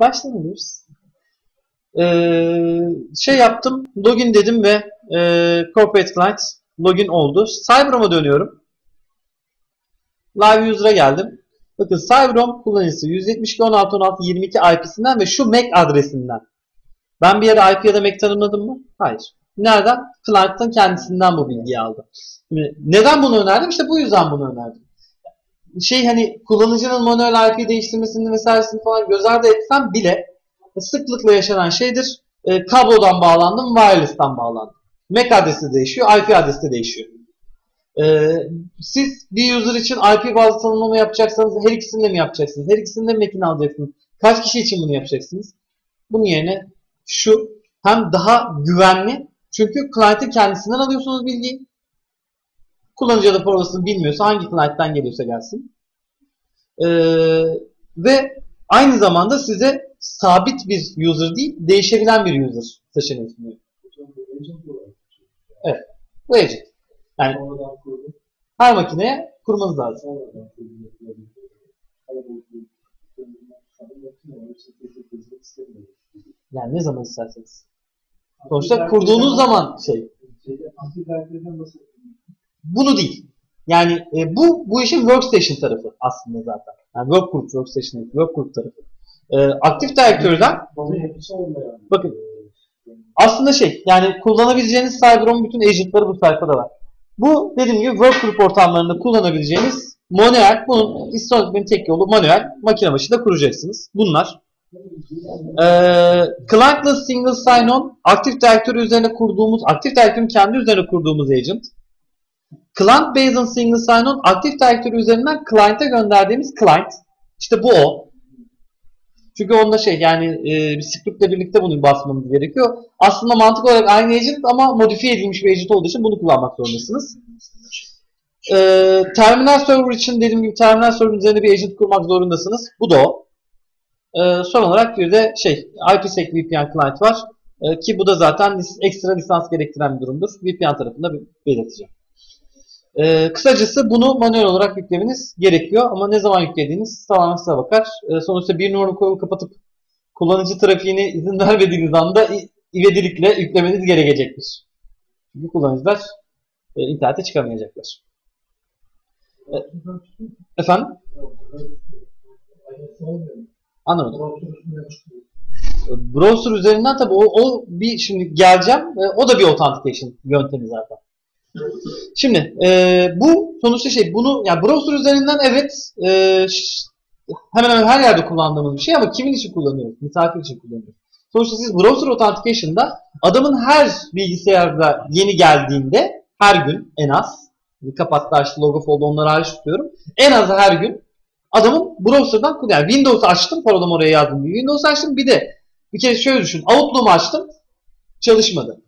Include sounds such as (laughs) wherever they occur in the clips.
Başlamıyoruz. Ee, şey yaptım. Login dedim ve e, Corporate Client login oldu. Cyberom'a dönüyorum. Live User'a geldim. Bakın Cyberom kullanıcısı 172.16.16.22 IP'sinden ve şu MAC adresinden. Ben bir yere IP ya da MAC tanımladım mı? Hayır. Nereden? Client'ın kendisinden bu bilgiyi aldım. Neden bunu önerdim? İşte bu yüzden bunu önerdim. Şey hani kullanıcının manuel IP değiştirmesini vesairesini falan göz ardı etsem bile sıklıkla yaşanan şeydir. E, kablodan bağlandım, wireless'tan bağlandım. MAC adresi değişiyor, IP adresi de değişiyor. E, siz bir user için IP bazlı tanımlama yapacaksanız her ikisini mi yapacaksınız? Her ikisini de Mac'ini alacaksınız? Kaç kişi için bunu yapacaksınız? Bunun yerine şu hem daha güvenli çünkü client'in kendisinden alıyorsunuz bilgiyi. Kullanıcı parolasını bilmiyorsa hangi client'ten geliyorsa gelsin. Ee, ve aynı zamanda size sabit bir user değil, değişebilen bir user seçeneği sunuyor. Evet. Bu agent. Yani her makineye kurmanız lazım. Yani ne zaman isterseniz. Sonuçta kurduğunuz zaman şey. Bunu değil. Yani e, bu bu işin workstation tarafı aslında zaten. Yani workgroup, workstation, workgroup tarafı. E, Active Directory'den bakın aslında şey yani kullanabileceğiniz CyberOn bütün agentları bu sayfada var. Bu dediğim gibi workgroup ortamlarında kullanabileceğiniz manuel, bunun istatistik tek yolu manuel makine başında kuracaksınız. Bunlar. Ee, clientless single sign-on Active Directory üzerine kurduğumuz, Active Directory'nin kendi üzerine kurduğumuz agent. Client based single sign-on Active Directory üzerinden client'e gönderdiğimiz client. İşte bu o. Çünkü onda şey yani e, bir scriptle birlikte bunu basmamız gerekiyor. Aslında mantık olarak aynı agent ama modifiye edilmiş bir agent olduğu için bunu kullanmak zorundasınız. E, terminal server için dediğim gibi terminal server üzerine bir agent kurmak zorundasınız. Bu da o. E, son olarak bir de şey IPsec VPN client var. E, ki bu da zaten ekstra lisans gerektiren bir durumdur. VPN tarafında belirteceğim. Ee, kısacası bunu manuel olarak yüklemeniz gerekiyor ama ne zaman yüklediğiniz tamamen size bakar. Ee, sonuçta bir numaralı kodu kapatıp kullanıcı trafiğine izin (laughs) vermediğiniz anda ivedilikle yüklemeniz gerekecektir. Çünkü kullanıcılar e, internete çıkamayacaklar. E, efendim? Anlamadım. Browser üzerinden tabi o, o bir şimdi geleceğim. E, o da bir authentication yöntemi zaten. Şimdi e, bu sonuçta şey bunu yani browser üzerinden evet e, hemen hemen her yerde kullandığımız bir şey ama kimin için kullanıyoruz? Misafir için kullanıyoruz. Sonuçta siz browser authentication'da adamın her bilgisayarda yeni geldiğinde her gün en az kapattı açtı logo folder onları hariç tutuyorum. En az her gün adamın browser'dan yani Windows'u açtım parolamı oraya yazdım. Windows açtım bir de bir kere şöyle düşün. Outlook'u açtım çalışmadı.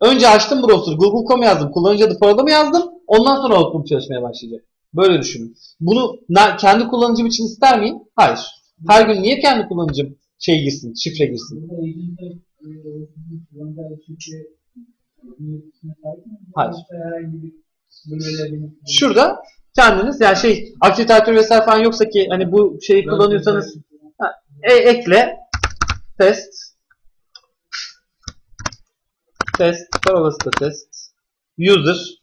Önce açtım browser, Google.com yazdım, kullanıcı adı parolamı yazdım. Ondan sonra Outlook çalışmaya başlayacak. Böyle düşünün. Bunu kendi kullanıcım için ister miyim? Hayır. Her gün niye kendi kullanıcım şey girsin, şifre girsin? Hayır. Şurada kendiniz yani şey aktivitör vesaire falan yoksa ki hani bu şeyi kullanıyorsanız ha, e, ekle test test, parolası da test, user.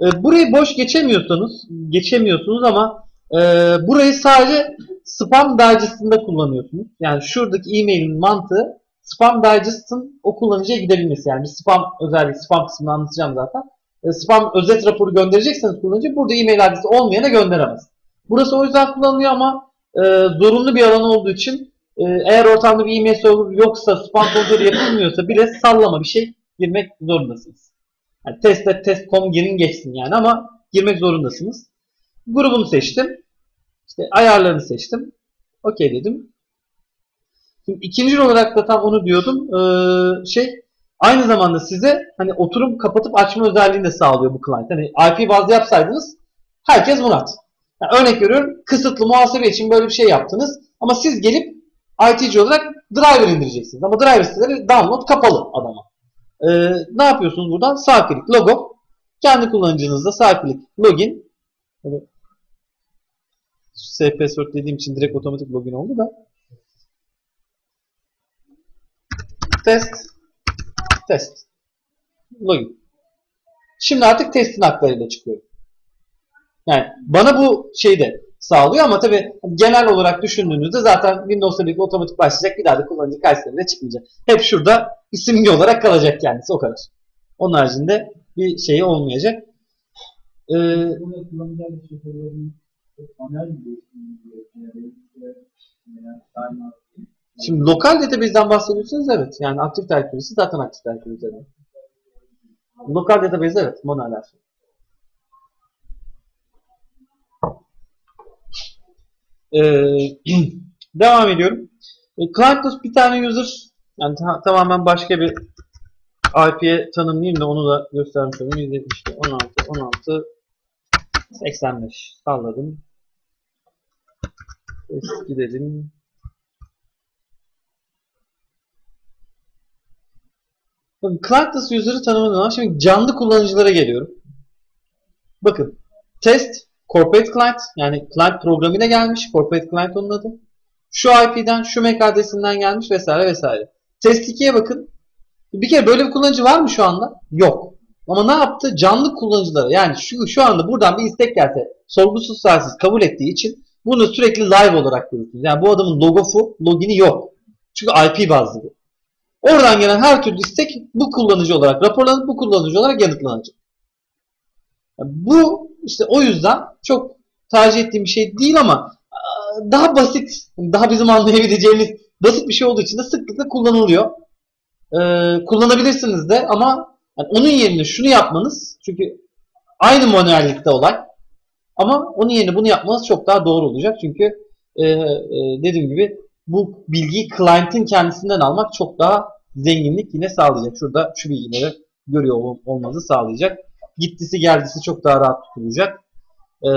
E, burayı boş geçemiyorsanız, geçemiyorsunuz ama e, burayı sadece spam digest'ında kullanıyorsunuz. Yani şuradaki e-mailin mantığı spam digest'ın o kullanıcıya gidebilmesi. Yani bir spam özellik, spam kısmını anlatacağım zaten. E, spam özet raporu gönderecekseniz kullanıcı burada e-mail adresi olmayana gönderemez. Burası o yüzden kullanılıyor ama e, zorunlu bir alan olduğu için e, eğer ortamda bir e-mail server yoksa spam kontrolü yapılmıyorsa bile sallama bir şey girmek zorundasınız. Yani teste test.com girin geçsin yani ama girmek zorundasınız. Grubunu seçtim. İşte ayarlarını seçtim. Okey dedim. Şimdi ikinci olarak da tam onu diyordum. Ee, şey aynı zamanda size hani oturum kapatıp açma özelliğini de sağlıyor bu client. Hani IP bazlı yapsaydınız herkes bunu. Yani örnek veriyorum kısıtlı muhasebe için böyle bir şey yaptınız ama siz gelip ITC olarak driver indireceksiniz. Ama driver siteleri download kapalı adama e, ne yapıyorsunuz buradan? Sağ klik logo. Kendi kullanıcınızda sağ klik login. Evet. SP dediğim için direkt otomatik login oldu da. Test. Test. Login. Şimdi artık testin haklarıyla çıkıyor. Yani bana bu şeyde sağlıyor ama tabi genel olarak düşündüğünüzde zaten Windows'ta bir otomatik başlayacak bir daha da kullanıcı karşısına çıkmayacak. Hep şurada isimli olarak kalacak kendisi o kadar. Onun haricinde bir şey olmayacak. Ee, şimdi lokal database'den bahsediyorsanız evet. Yani aktif direktörisi zaten aktif direktörü üzerine. Lokal database evet. Manuel Ee, (clears throat) devam ediyorum. E, Client bir tane user yani ta tamamen başka bir IP'ye tanımlayayım da onu da göstermiş olayım. 170, 16, 16, 85 salladım. Gidelim. Bakın Clientless user'ı tanımladım şimdi canlı kullanıcılara geliyorum. Bakın test corporate client yani client programıyla gelmiş. Corporate client onun adı. Şu IP'den, şu MAC adresinden gelmiş vesaire vesaire. Test 2'ye bakın. Bir kere böyle bir kullanıcı var mı şu anda? Yok. Ama ne yaptı? Canlı kullanıcılara yani şu, şu anda buradan bir istek gelse sorgusuz sualsiz kabul ettiği için bunu sürekli live olarak görürsünüz. Yani bu adamın logofu, logini yok. Çünkü IP bazlı. Oradan gelen her türlü istek bu kullanıcı olarak raporlanıp bu kullanıcı olarak yanıtlanacak. Bu işte o yüzden çok tercih ettiğim bir şey değil ama daha basit, daha bizim anlayabileceğimiz basit bir şey olduğu için de sıklıkla kullanılıyor. Ee, kullanabilirsiniz de ama onun yerine şunu yapmanız çünkü aynı manuellikte olay ama onun yerine bunu yapmanız çok daha doğru olacak. Çünkü e, e, dediğim gibi bu bilgiyi client'in kendisinden almak çok daha zenginlik yine sağlayacak. Şurada şu bilgileri görüyor olmanızı sağlayacak. Gittisi geldisi çok daha rahat tutulacak. E,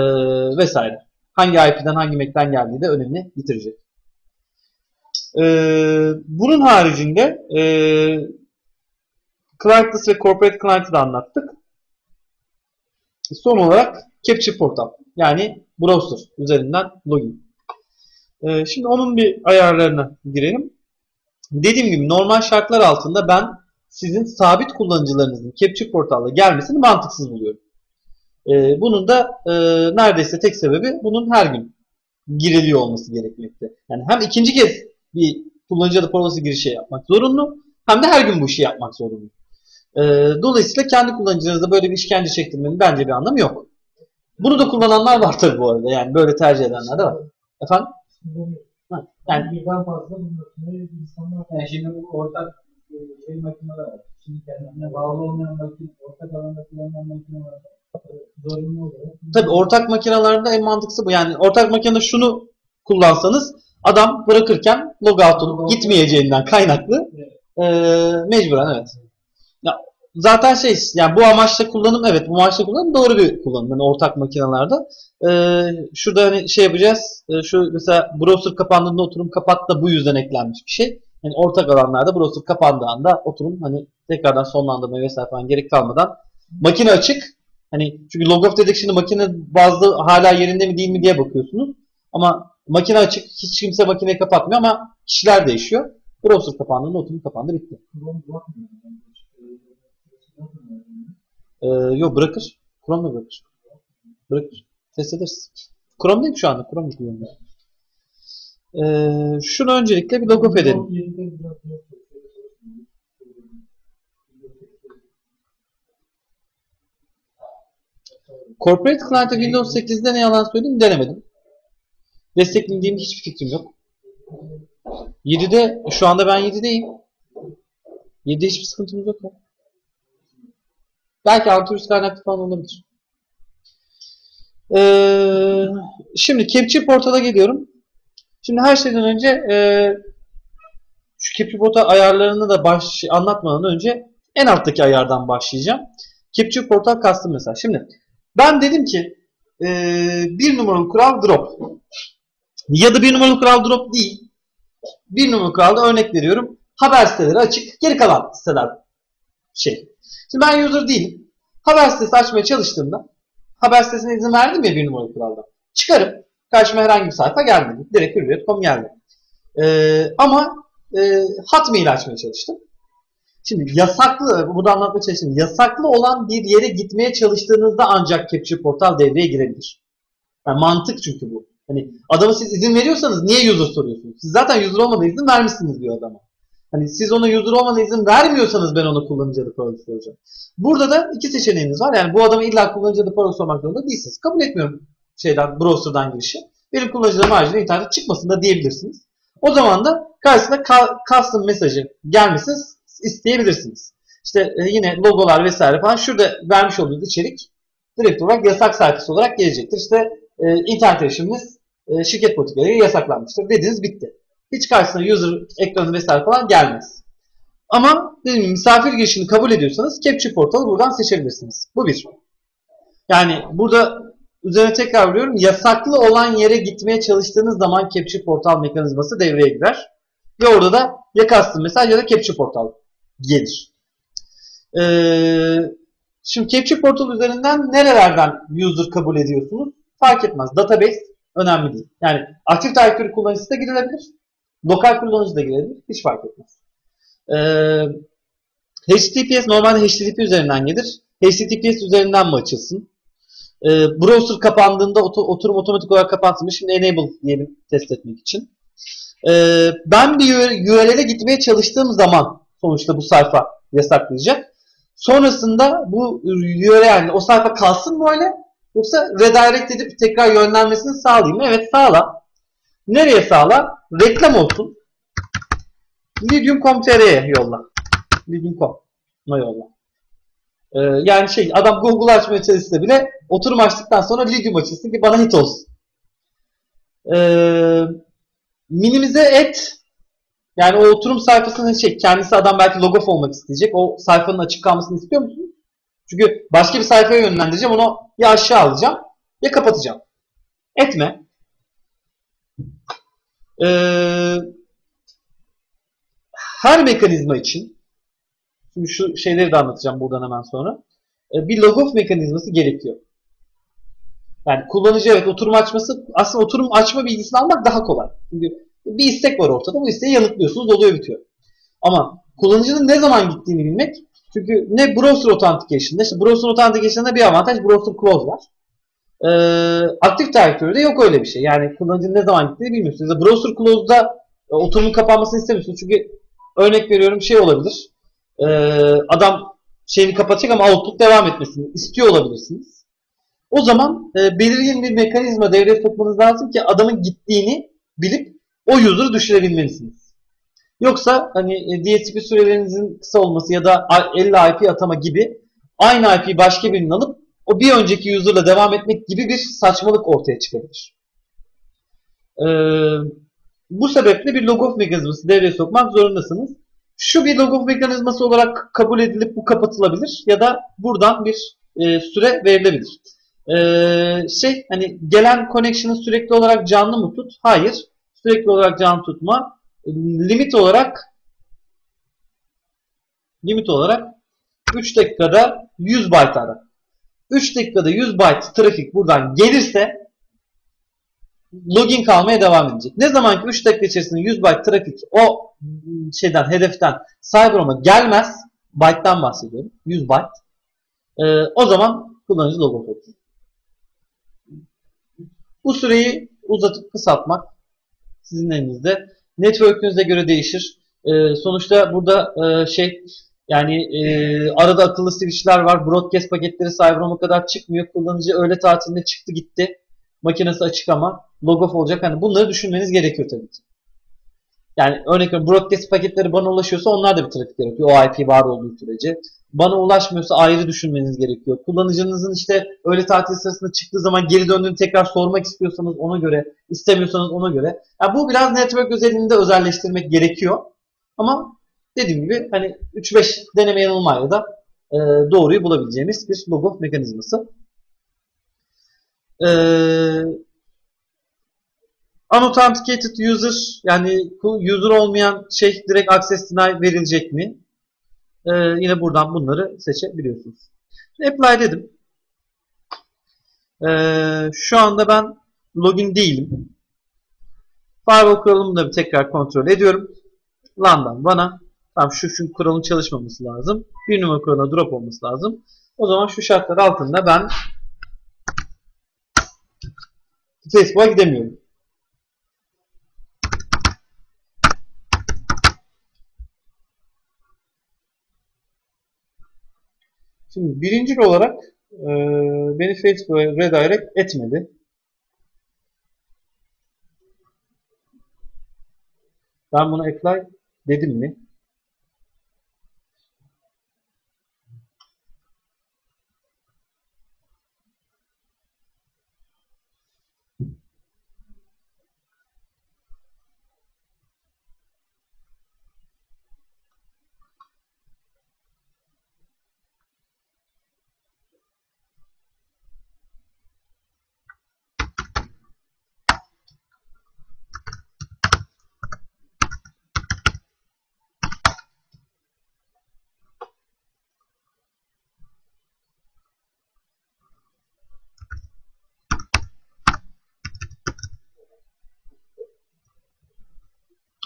vesaire. Hangi IP'den hangi MAC'den geldiği de önemli bitirecek. E, bunun haricinde e, clientless ve corporate client'ı da anlattık. Son olarak Capture Portal yani browser üzerinden login. Ee, şimdi onun bir ayarlarına girelim. Dediğim gibi normal şartlar altında ben sizin sabit kullanıcılarınızın Capture Portal'a gelmesini mantıksız buluyorum. Ee, bunun da e, neredeyse tek sebebi bunun her gün giriliyor olması gerekmekte. Yani hem ikinci kez bir kullanıcı adı forması girişi yapmak zorunlu hem de her gün bu işi yapmak zorunlu. Ee, dolayısıyla kendi kullanıcınızda böyle bir işkence çektirmenin bence bir anlamı yok. Bunu da kullananlar var tabii bu arada. Yani böyle tercih edenler de var. Efendim? Yani birden fazla bunun üstüne insanlar yani şimdi bu ortak şey makineler var. Şimdi kendine bağlı olmayan makine, ortak alanda kullanılan makineler var. E, zorunlu olarak. Tabii ortak makinelerde en mantıklısı bu. Yani ortak makinede şunu kullansanız adam bırakırken logout'un gitmeyeceğinden kaynaklı e, mecburen evet. Ya, zaten şey yani bu amaçla kullanım evet bu amaçla kullanım doğru bir kullanım yani ortak makinelerde. Ee, şurada hani şey yapacağız. Ee, şu mesela browser kapandığında oturum kapat da bu yüzden eklenmiş bir şey. Yani ortak alanlarda browser kapandığı anda oturum hani tekrardan sonlandırma vesaire falan gerek kalmadan makine açık. Hani çünkü log of detection'ı makine bazı hala yerinde mi değil mi diye bakıyorsunuz. Ama makine açık. Hiç kimse makineyi kapatmıyor ama kişiler değişiyor. Browser kapandığında oturum kapandı bitti. Ee, yok bırakır. Chrome da bırakır. Bırakır. Test ederiz. Chrome değil şu anda. Chrome kullanıyor. Ee, şunu öncelikle bir logof edelim. Corporate Client'ı Windows 8'de ne yalan söyleyeyim denemedim. Desteklediğim hiçbir fikrim yok. 7'de şu anda ben 7'deyim. 7'de hiçbir sıkıntımız yok. Belki antivirüs kaynaklı falan olabilir. Ee, şimdi Capture Portal'a geliyorum. Şimdi her şeyden önce e, şu Portal ayarlarını da baş, anlatmadan önce en alttaki ayardan başlayacağım. Capture Portal kastım mesela. Şimdi ben dedim ki e, bir numaralı kural drop. Ya da bir numaralı kural drop değil. Bir numaralı kuralda örnek veriyorum. Haber siteleri açık. Geri kalan siteler şey. Şimdi ben user değilim. Haber sitesi açmaya çalıştığımda haber sitesine izin verdim ya bir numaralı kuralda. Çıkarım. Karşıma herhangi bir sayfa gelmedi. Direkt hürriyet.com geldi. Ee, ama e, Hotmail açmaya çalıştım. Şimdi yasaklı, burada anlatmaya çalışıyorum. Yasaklı olan bir yere gitmeye çalıştığınızda ancak Capture Portal devreye girebilir. Yani mantık çünkü bu. Hani adama siz izin veriyorsanız niye user soruyorsunuz? Siz zaten user olmadan izin vermişsiniz diyor adama. Hani siz ona user olmadan izin vermiyorsanız ben ona kullanıcı adı parola soracağım. Burada da iki seçeneğiniz var. Yani bu adama illa kullanıcı adı parola sormak zorunda değilsiniz. Kabul etmiyorum şeyden browser'dan girişi. Benim kullanıcılarım haricinde internete çıkmasın da diyebilirsiniz. O zaman da karşısına custom mesajı gelmesini isteyebilirsiniz. İşte e, yine logolar vesaire falan şurada vermiş olduğunuz içerik direkt olarak yasak sayfası olarak gelecektir. İşte e, internet erişiminiz e, şirket politikalarıyla yasaklanmıştır. Dediniz bitti. Hiç karşısına user ekranı vesaire falan gelmez. Ama dediğim gibi misafir girişini kabul ediyorsanız Capture Portal'ı buradan seçebilirsiniz. Bu bir. Yani burada üzerine tekrar vuruyorum. Yasaklı olan yere gitmeye çalıştığınız zaman Capture Portal mekanizması devreye girer. Ve orada da ya custom mesaj ya da Capture Portal gelir. Ee, şimdi Capture Portal üzerinden nerelerden user kabul ediyorsunuz? Fark etmez. Database önemli değil. Yani Active Directory kullanıcısı da gidilebilir. Lokal kullanıcı da girebilir. Hiç fark etmez. Ee, HTTPS normalde HTTP üzerinden gelir. HTTPS üzerinden mi açılsın? Ee, browser kapandığında oturum otomatik olarak kapansın. Şimdi enable diyelim test etmek için. Ee, ben bir URL'e gitmeye çalıştığım zaman sonuçta bu sayfa yasaklayacak. Sonrasında bu URL yani o sayfa kalsın mı öyle? Yoksa redirect edip tekrar yönlenmesini sağlayayım mı? Evet sağla. Nereye sağla? Reklam olsun. Medium.com.tr'ye yolla. Medium.com'a yolla. Ee, yani şey adam Google açmaya çalışsa bile oturum açtıktan sonra Medium açılsın ki bana hit olsun. Ee, minimize et yani o oturum sayfasının şey kendisi adam belki logof olmak isteyecek. O sayfanın açık kalmasını istiyor musunuz? Çünkü başka bir sayfaya yönlendireceğim. Onu ya aşağı alacağım ya kapatacağım. Etme. Ee, her mekanizma için şimdi şu şeyleri de anlatacağım buradan hemen sonra. Ee, bir logof mekanizması gerekiyor. Yani kullanıcı evet oturum açması aslında oturum açma bilgisini almak daha kolay. Çünkü bir istek var ortada. Bu isteği yanıtlıyorsunuz. Oluyor bitiyor. Ama kullanıcının ne zaman gittiğini bilmek çünkü ne Browser Authentication'da işte Browser Authentication'da bir avantaj Browser Close var. Ee, Active Directory'de yok öyle bir şey. Yani kullanıcının ne zaman gittiğini bilmiyorsunuz. Ya Browser Close'da e, oturumun kapanmasını istemiyorsunuz. Çünkü örnek veriyorum şey olabilir. Ee, adam şeyini kapatacak ama Outlook devam etmesini istiyor olabilirsiniz. O zaman e, belirgin bir mekanizma devreye sokmanız lazım ki adamın gittiğini bilip o user'ı düşürebilmelisiniz. Yoksa hani e, DSP sürelerinizin kısa olması ya da 50 IP atama gibi aynı IP'yi başka birinin alıp o bir önceki user'la devam etmek gibi bir saçmalık ortaya çıkabilir. Ee, bu sebeple bir logof mekanizması devreye sokmak zorundasınız. Şu bir logof mekanizması olarak kabul edilip bu kapatılabilir ya da buradan bir e, süre verilebilir. Ee, şey hani gelen connection'ı sürekli olarak canlı mı tut? Hayır sürekli olarak can tutma. Limit olarak limit olarak 3 dakikada 100 byte ara. 3 dakikada 100 byte trafik buradan gelirse login kalmaya devam edecek. Ne zaman ki 3 dakika içerisinde 100 byte trafik o şeyden hedeften CyberOM'a gelmez byte'dan bahsediyorum. 100 byte. Ee, o zaman kullanıcı logo olur. Bu süreyi uzatıp kısaltmak sizin elinizde. Network'ünüze göre değişir. E, sonuçta burada e, şey yani e, arada akıllı switch'ler var. Broadcast paketleri CyberOM'a kadar çıkmıyor. Kullanıcı öğle tatilinde çıktı gitti. Makinesi açık ama logof olacak. Hani bunları düşünmeniz gerekiyor tabii ki. Yani örnek veriyorum broadcast paketleri bana ulaşıyorsa onlar da bir trafik yaratıyor. O IP var olduğu sürece. Bana ulaşmıyorsa ayrı düşünmeniz gerekiyor. Kullanıcınızın işte öyle tatil sırasında çıktığı zaman geri döndüğünü tekrar sormak istiyorsanız ona göre, istemiyorsanız ona göre. Yani bu biraz network özelinde özelleştirmek gerekiyor. Ama dediğim gibi hani 3-5 deneme yanılmayla da e, doğruyu bulabileceğimiz bir logo mekanizması. Eee Unauthenticated user yani user olmayan şey direkt access deny verilecek mi? Ee, yine buradan bunları seçebiliyorsunuz. Apply dedim. Ee, şu anda ben login değilim. Firewall kuralımını da bir tekrar kontrol ediyorum. LAN'dan bana Tamam şu şu kuralın çalışmaması lazım. Bir numara kuralına drop olması lazım. O zaman şu şartlar altında ben Facebook'a gidemiyorum. Şimdi birinci olarak e, beni Facebook'a redirect etmedi. Ben bunu apply dedim mi?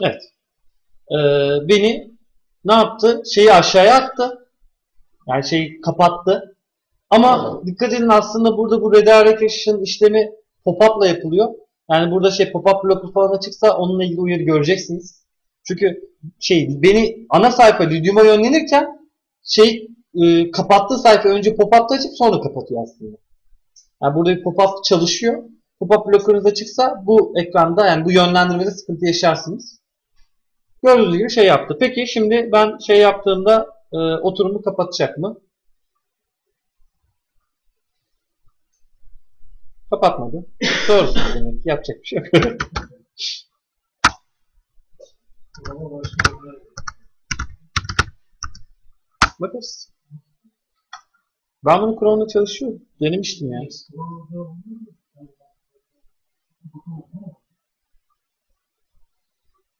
Evet. Ee, beni ne yaptı? Şeyi aşağıya attı. Yani şeyi kapattı. Ama dikkat edin aslında burada bu redirection işlemi pop-up'la yapılıyor. Yani burada şey pop-up blocker falan açıksa onunla ilgili uyarı göreceksiniz. Çünkü şey beni ana sayfa Lidium'a yönlenirken şey e, kapattığı sayfa önce pop-up'ta açıp sonra kapatıyor aslında. Yani burada bir pop-up çalışıyor. Pop-up blocker'ınız açıksa bu ekranda yani bu yönlendirmede sıkıntı yaşarsınız. Gördüğünüz gibi şey yaptı. Peki şimdi ben şey yaptığımda e, oturumu kapatacak mı? Kapatmadı. Doğrusu demek yapacak bir şey yok. (laughs) Bakarız. Ben bunu Chrome'da çalışıyorum. Denemiştim yani.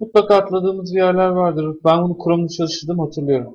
Mutlaka atladığımız bir yerler vardır. Ben bunu Chrome'da çalıştırdım hatırlıyorum.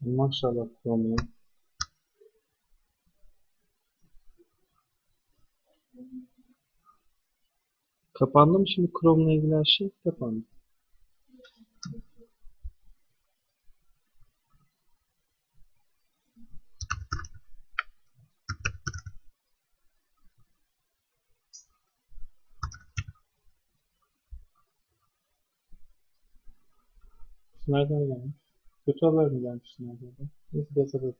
Maşallah ya. Kapandı mı şimdi Chrome'la ilgili her şey? Kapandı. Nereden gelmiş? Kötü haber mi gelmiş nereden? Neyse biraz haber.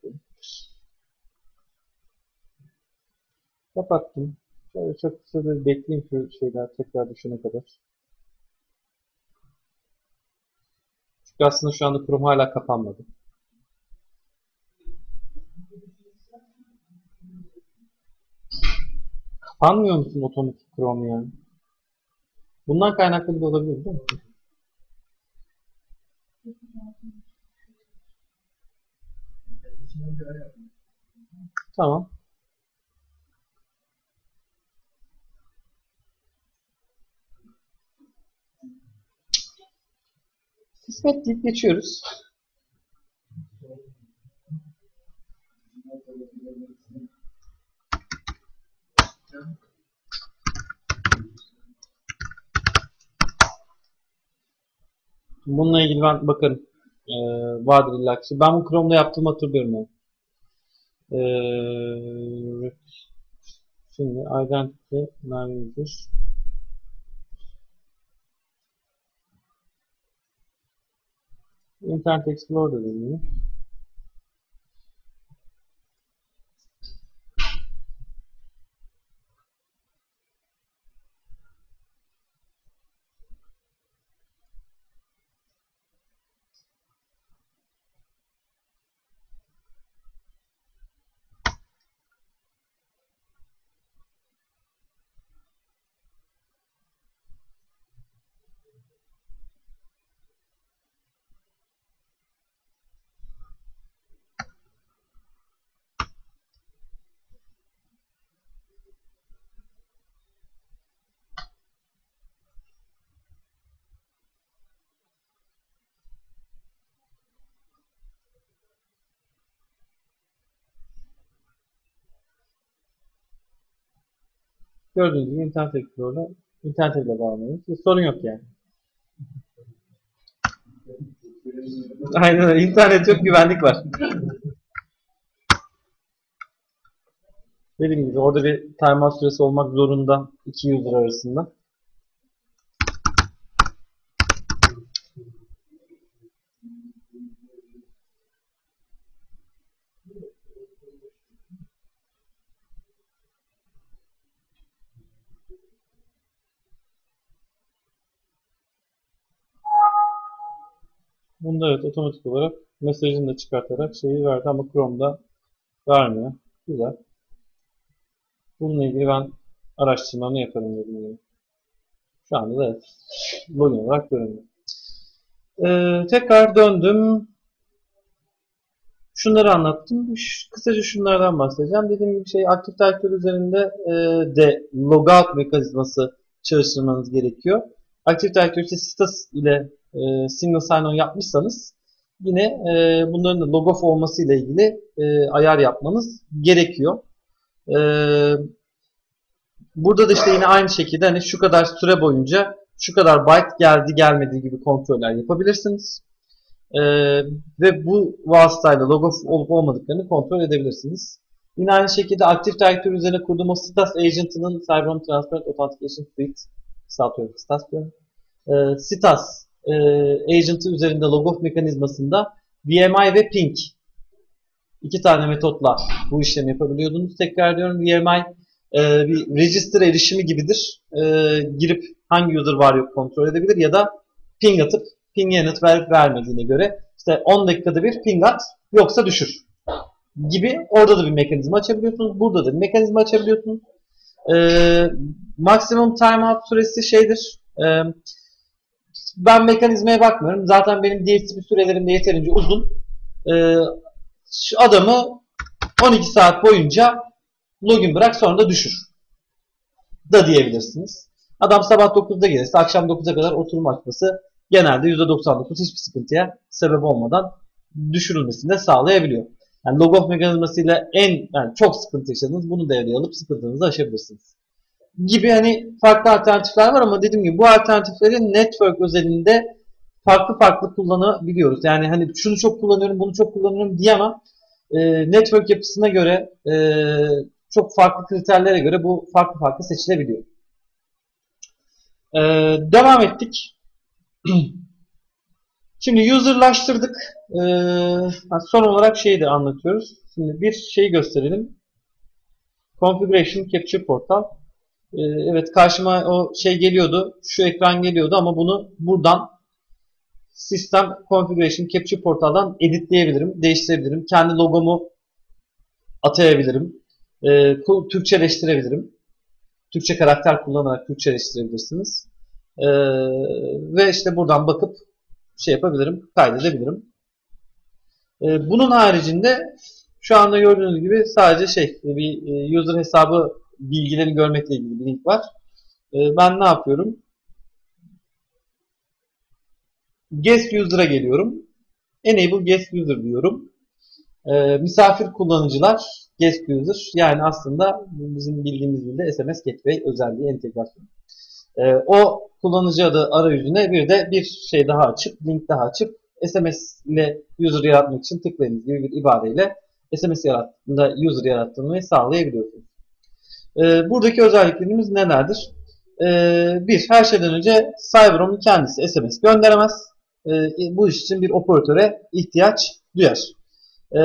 Kapattım. Şöyle çok kısa bir bekleyeyim şu şeyler tekrar düşene kadar. Çünkü aslında şu anda Chrome hala kapanmadı. Kapanmıyor musun otomatik Chrome yani? Bundan kaynaklı bir olabilir değil mi? içine bir ayar. Tamam. Kısmet deyip geçiyoruz. Bununla ilgili ben bakın e, vardır illa ki. Ben bu Chrome'da yaptığımı hatırlıyorum yani. Ee, Şimdi identity nerededir? Internet Explorer dedim. Gördüğünüz gibi internet Explorer'da internete bile bağlanıyoruz. Bir sorun yok yani. (laughs) Aynen öyle. İnternet yok, güvenlik var. Dediğim gibi orada bir timeout süresi olmak zorunda iki user arasında. Bunda evet otomatik olarak mesajını da çıkartarak şeyi verdi ama Chrome'da vermiyor. Güzel. Bununla ilgili ben araştırmamı yaparım dedim gibi. Şu anda da evet, login olarak görünüyor. Ee, tekrar döndüm. Şunları anlattım. Kısaca şunlardan bahsedeceğim. Dediğim gibi şey aktif direktör üzerinde e, de logout mekanizması çalıştırmanız gerekiyor. Aktif direktör işte Stas ile e, single sign-on yapmışsanız yine e, bunların da logo olması ile ilgili e, ayar yapmanız gerekiyor. E, burada da işte yine aynı şekilde hani şu kadar süre boyunca şu kadar byte geldi gelmedi gibi kontroller yapabilirsiniz. E, ve bu vasıtayla logo olup olmadıklarını kontrol edebilirsiniz. Yine aynı şekilde Active Directory üzerine kurduğum o Stas Agent'ının Cyber Transparent Authentication Suite kısaltıyorum diyorum. E, Stas e, agent'ı üzerinde logof mekanizmasında VMI ve ping iki tane metotla bu işlemi yapabiliyordunuz. Tekrar diyorum VMI e, bir register erişimi gibidir. E, girip hangi user var yok kontrol edebilir ya da ping atıp ping yanıt verip vermediğine göre işte 10 dakikada bir ping at yoksa düşür gibi orada da bir mekanizma açabiliyorsunuz. Burada da bir mekanizma açabiliyorsunuz. E, maksimum timeout süresi şeydir. E, ben mekanizmaya bakmıyorum. Zaten benim DHCP sürelerim de yeterince uzun. Ee, şu adamı 12 saat boyunca login bırak sonra da düşür. Da diyebilirsiniz. Adam sabah 9'da gelirse akşam 9'a kadar oturum açması genelde %99 hiçbir sıkıntıya sebep olmadan düşürülmesini de sağlayabiliyor. Yani logof mekanizmasıyla en yani çok sıkıntı yaşadınız bunu devreye alıp sıkıntınızı aşabilirsiniz gibi hani farklı alternatifler var ama dediğim gibi bu alternatifleri network özelinde farklı farklı kullanabiliyoruz. Yani hani şunu çok kullanıyorum, bunu çok kullanıyorum diyemem. E, network yapısına göre e, çok farklı kriterlere göre bu farklı farklı seçilebiliyor. E, devam ettik. (clears throat) Şimdi user'laştırdık. E, son olarak şeyi de anlatıyoruz. Şimdi bir şey gösterelim. Configuration Capture Portal. Ee, evet karşıma o şey geliyordu. Şu ekran geliyordu ama bunu buradan System Configuration Capture portaldan editleyebilirim, değiştirebilirim. Kendi logomu atayabilirim. E, Türkçeleştirebilirim. Türkçe karakter kullanarak Türkçeleştirebilirsiniz. E, ve işte buradan bakıp şey yapabilirim, kaydedebilirim. E, bunun haricinde şu anda gördüğünüz gibi sadece şey bir user hesabı bilgileri görmekle ilgili bir link var. E, ben ne yapıyorum? Guest User'a geliyorum. Enable Guest User diyorum. E, misafir kullanıcılar Guest User yani aslında bizim bildiğimiz gibi SMS Gateway özelliği entegrasyon. E, o kullanıcı adı arayüzüne bir de bir şey daha açıp, link daha açıp SMS ile user yaratmak için tıklayınız gibi bir ibareyle SMS yarattığında user yarattığını sağlayabiliyorsunuz. E, buradaki özelliklerimiz nelerdir? E, bir, her şeyden önce CyberOM'un kendisi SMS gönderemez. E, bu iş için bir operatöre ihtiyaç duyar. E,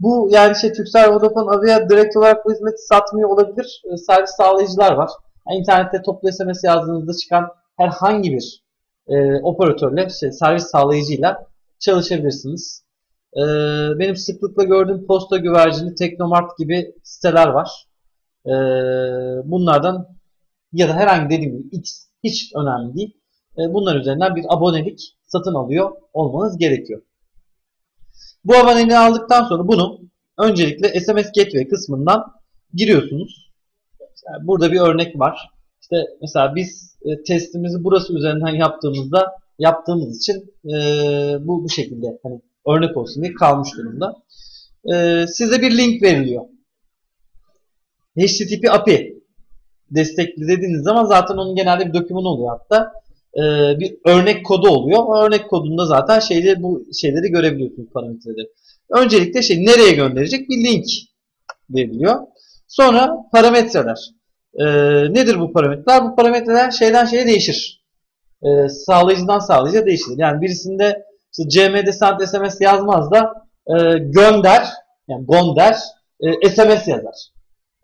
bu yani şey Türksel Vodafone Avia direkt olarak bu hizmeti satmıyor olabilir. E, servis sağlayıcılar var. Yani internette toplu SMS yazdığınızda çıkan herhangi bir e, operatörle, şey, servis sağlayıcıyla çalışabilirsiniz. E, benim sıklıkla gördüğüm Posta Güvercini, Teknomart gibi siteler var. E, bunlardan ya da herhangi dediğim gibi X hiç önemli değil. E, bunlar üzerinden bir abonelik satın alıyor olmanız gerekiyor. Bu aboneliği aldıktan sonra bunu öncelikle SMS Gateway kısmından giriyorsunuz. Burada bir örnek var. İşte mesela biz e, testimizi burası üzerinden yaptığımızda yaptığımız için e, bu bu şekilde hani örnek olsun diye kalmış durumda. E, size bir link veriliyor. HTTP API destekli dediğiniz zaman zaten onun genelde bir doküman oluyor hatta. E, bir örnek kodu oluyor. O örnek kodunda zaten şeyleri, bu şeyleri görebiliyorsunuz parametreleri. Öncelikle şey nereye gönderecek bir link veriliyor. Sonra parametreler. E, nedir bu parametreler? Bu parametreler şeyden şeye değişir. E, sağlayıcıdan sağlayıcıya değişir. Yani birisinde işte CMD sent SMS yazmaz da e, gönder yani gönder e, SMS yazar.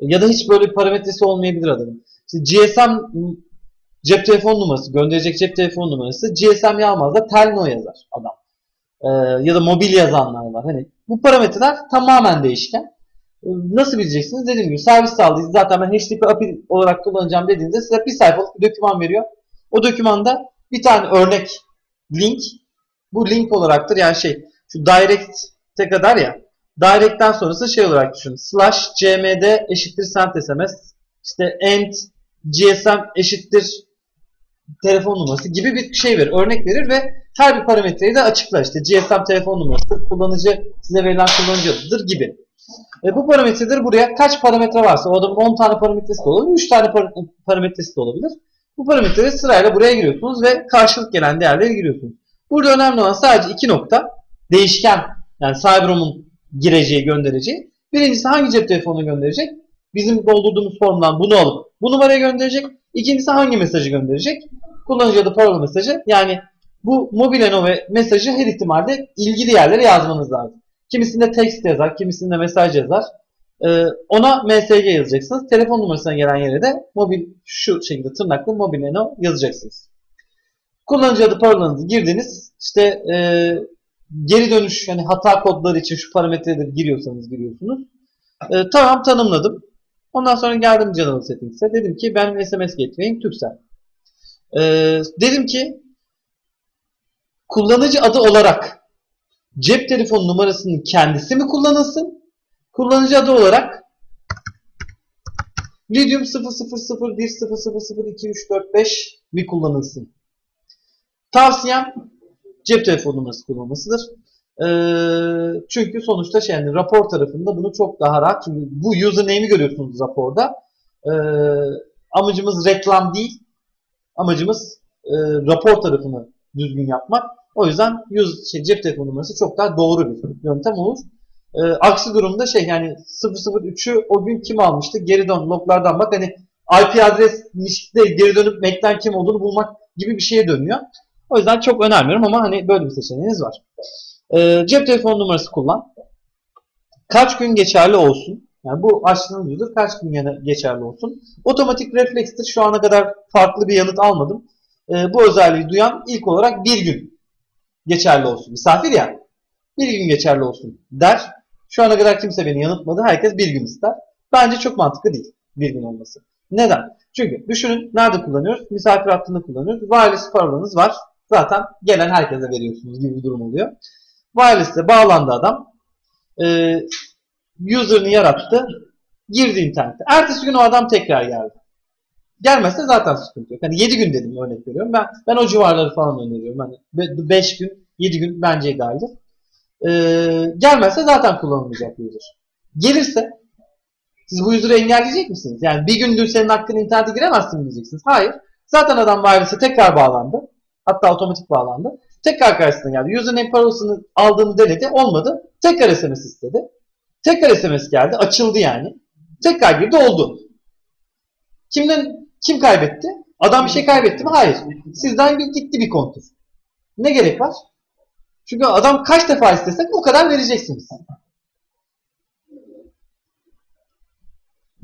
Ya da hiç böyle bir parametresi olmayabilir adamın. İşte GSM cep telefon numarası, gönderecek cep telefon numarası GSM yazmaz da Telno yazar adam. Ee, ya da mobil yazanlar var. Hani bu parametreler tamamen değişken. Ee, nasıl bileceksiniz? Dediğim gibi servis sağlayıcı zaten ben HTTP API olarak kullanacağım dediğinizde size bir sayfalık bir doküman veriyor. O dokümanda bir tane örnek link bu link olaraktır. Yani şey şu direct'e kadar ya direct'ten sonrası şey olarak düşünün. Slash cmd eşittir send sms işte end gsm eşittir telefon numarası gibi bir şey verir. Örnek verir ve her bir parametreyi de açıklar. İşte GSM telefon numarası, kullanıcı size verilen kullanıcı adıdır gibi. E, bu parametreleri buraya kaç parametre varsa o adamın 10 tane parametresi de olabilir, 3 tane parametresi de olabilir. Bu parametreleri sırayla buraya giriyorsunuz ve karşılık gelen değerleri giriyorsunuz. Burada önemli olan sadece iki nokta. Değişken yani CyberOM'un gireceği, göndereceği. Birincisi hangi cep telefonunu gönderecek? Bizim doldurduğumuz formdan bunu alıp bu numaraya gönderecek. İkincisi hangi mesajı gönderecek? Kullanıcı adı parola mesajı. Yani bu mobil ve mesajı her ihtimalde ilgili yerlere yazmanız lazım. Kimisinde text yazar, kimisinde mesaj yazar. Ee, ona MSG yazacaksınız. Telefon numarasına gelen yere de mobil şu şekilde tırnaklı mobil eno yazacaksınız. Kullanıcı adı parolanızı girdiniz. İşte e, geri dönüş yani hata kodları için şu parametreleri giriyorsanız giriyorsunuz. E, tamam tanımladım. Ondan sonra geldim General Settings'e. Dedim ki ben SMS Gateway'im Türksel. E, dedim ki kullanıcı adı olarak cep telefon numarasının kendisi mi kullanılsın? Kullanıcı adı olarak Lidium 00010002345 mi kullanılsın? Tavsiyem cep telefon numarası kullanmasıdır. Ee, çünkü sonuçta şey rapor tarafında bunu çok daha rahat. Çünkü bu username'i görüyorsunuz raporda. Ee, amacımız reklam değil. Amacımız e, rapor tarafını düzgün yapmak. O yüzden yüz, şey, cep telefon numarası çok daha doğru bir yöntem olur. E, aksi durumda şey yani 003'ü o gün kim almıştı? Geri dön loglardan bak hani IP adresmiş de geri dönüp MAC'ten kim olduğunu bulmak gibi bir şeye dönüyor. O yüzden çok önermiyorum ama hani böyle bir seçeneğiniz var. E, cep telefon numarası kullan. Kaç gün geçerli olsun? Yani bu açtığınız user kaç gün geçerli olsun? Otomatik reflekstir. Şu ana kadar farklı bir yanıt almadım. E, bu özelliği duyan ilk olarak bir gün geçerli olsun. Misafir ya. Bir gün geçerli olsun der. Şu ana kadar kimse beni yanıtmadı. Herkes bir gün ister. Bence çok mantıklı değil bir gün olması. Neden? Çünkü düşünün nerede kullanıyoruz? Misafir hattında kullanıyoruz. Wireless parolanız var. Zaten gelen herkese veriyorsunuz gibi bir durum oluyor. Wireless'e bağlandı adam. E, user'ını yarattı. Girdi internete. Ertesi gün o adam tekrar geldi. Gelmezse zaten sıkıntı yok. Hani 7 gün dedim örnek veriyorum. Ben ben o civarları falan öneriyorum. Hani 5 gün, 7 gün bence idealdir. Ee, gelmezse zaten kullanılmayacak user. Gelirse siz bu user'ı engelleyecek misiniz? Yani bir gündür senin hakkın internete giremezsin diyeceksiniz? Hayır. Zaten adam wireless'e tekrar bağlandı. Hatta otomatik bağlandı. Tekrar karşısına geldi. Username parolasını aldığını denedi. Olmadı. Tekrar SMS istedi. Tekrar SMS geldi. Açıldı yani. Tekrar girdi oldu. Kimden kim kaybetti? Adam bir şey kaybetti mi? Hayır. Sizden bir gitti bir kontur. Ne gerek var? Çünkü adam kaç defa istesek o kadar vereceksiniz.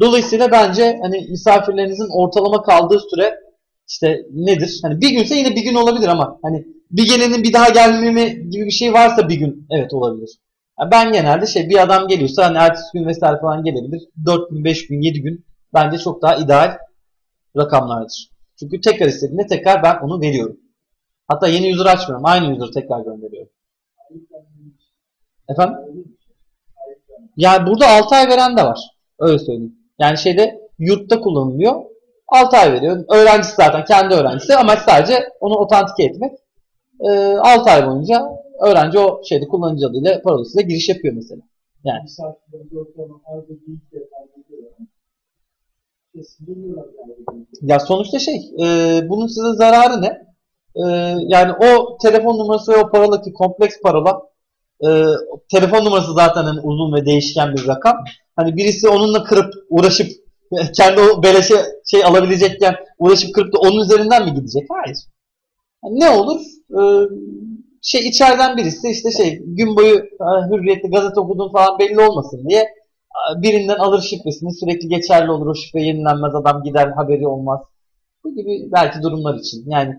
Dolayısıyla bence hani misafirlerinizin ortalama kaldığı süre işte nedir? Hani bir günse yine bir gün olabilir ama hani bir gelenin bir daha gelmemi gibi bir şey varsa bir gün evet olabilir. Yani ben genelde şey bir adam geliyorsa hani ertesi gün vesaire falan gelebilir. 4 gün, 5 gün, 7 gün bence çok daha ideal rakamlardır. Çünkü tekrar istediğinde tekrar ben onu veriyorum. Hatta yeni user açmıyorum. Aynı user tekrar gönderiyorum. Efendim? Yani burada 6 ay veren de var. Öyle söyleyeyim. Yani şeyde yurtta kullanılıyor. 6 ay veriyor. Öğrencisi zaten kendi öğrencisi. ama sadece onu otantike etmek. E, 6 ay boyunca öğrenci o şeyde kullanıcı adıyla parolasıyla giriş yapıyor mesela. Yani. Ya sonuçta şey, e, bunun size zararı ne? E, yani o telefon numarası ve o parola kompleks parola, e, telefon numarası zaten hani uzun ve değişken bir rakam. Hani birisi onunla kırıp uğraşıp (laughs) kendi o beleşe şey alabilecekken uğraşıp kırıp da onun üzerinden mi gidecek? Hayır. Yani ne olur? E, şey içeriden birisi işte şey gün boyu hürriyetli gazete okudun falan belli olmasın diye birinden alır şifresini sürekli geçerli olur o şifre yenilenmez adam gider haberi olmaz. Bu gibi belki durumlar için. Yani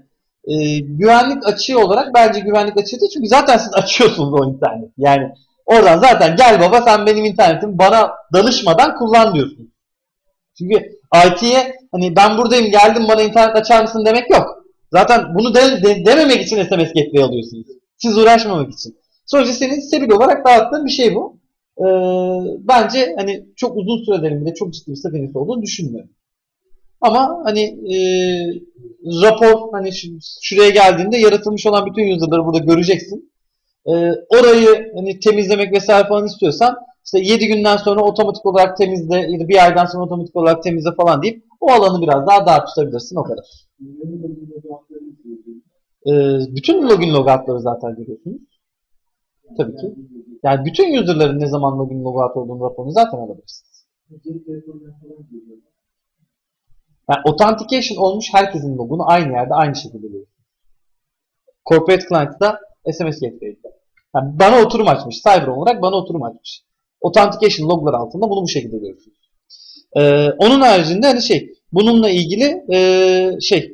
e, güvenlik açığı olarak bence güvenlik açığı değil çünkü zaten siz açıyorsunuz o internet. Yani oradan zaten gel baba sen benim internetim bana danışmadan kullan diyorsun. Çünkü IT'ye hani ben buradayım geldim bana internet açar mısın demek yok. Zaten bunu de, de, dememek için SMS gateway alıyorsunuz. Siz uğraşmamak için. Sonuçta senin sebil olarak dağıttığın bir şey bu. Ee, bence hani çok uzun sürelerin bile çok ciddi bir sakıncası olduğunu düşünmüyorum. Ama hani e, rapor hani şuraya geldiğinde yaratılmış olan bütün user'ları burada göreceksin. E, orayı hani temizlemek vesaire falan istiyorsan işte 7 günden sonra otomatik olarak temizle ya da bir aydan sonra otomatik olarak temizle falan deyip o alanı biraz daha dağıt tutabilirsin o kadar. E, bütün login logoutları zaten görüyorsunuz. Tabii ki. Yani bütün user'ların ne zaman login logout olduğunu raporunu zaten alabilirsiniz. Yani authentication olmuş herkesin logunu aynı yerde aynı şekilde görüyorsunuz. Corporate Client'da SMS gateway'de. Yani bana oturum açmış. Cyber olarak bana oturum açmış. Authentication loglar altında bunu bu şekilde görüyorsunuz. Ee, onun haricinde hani şey bununla ilgili e, şey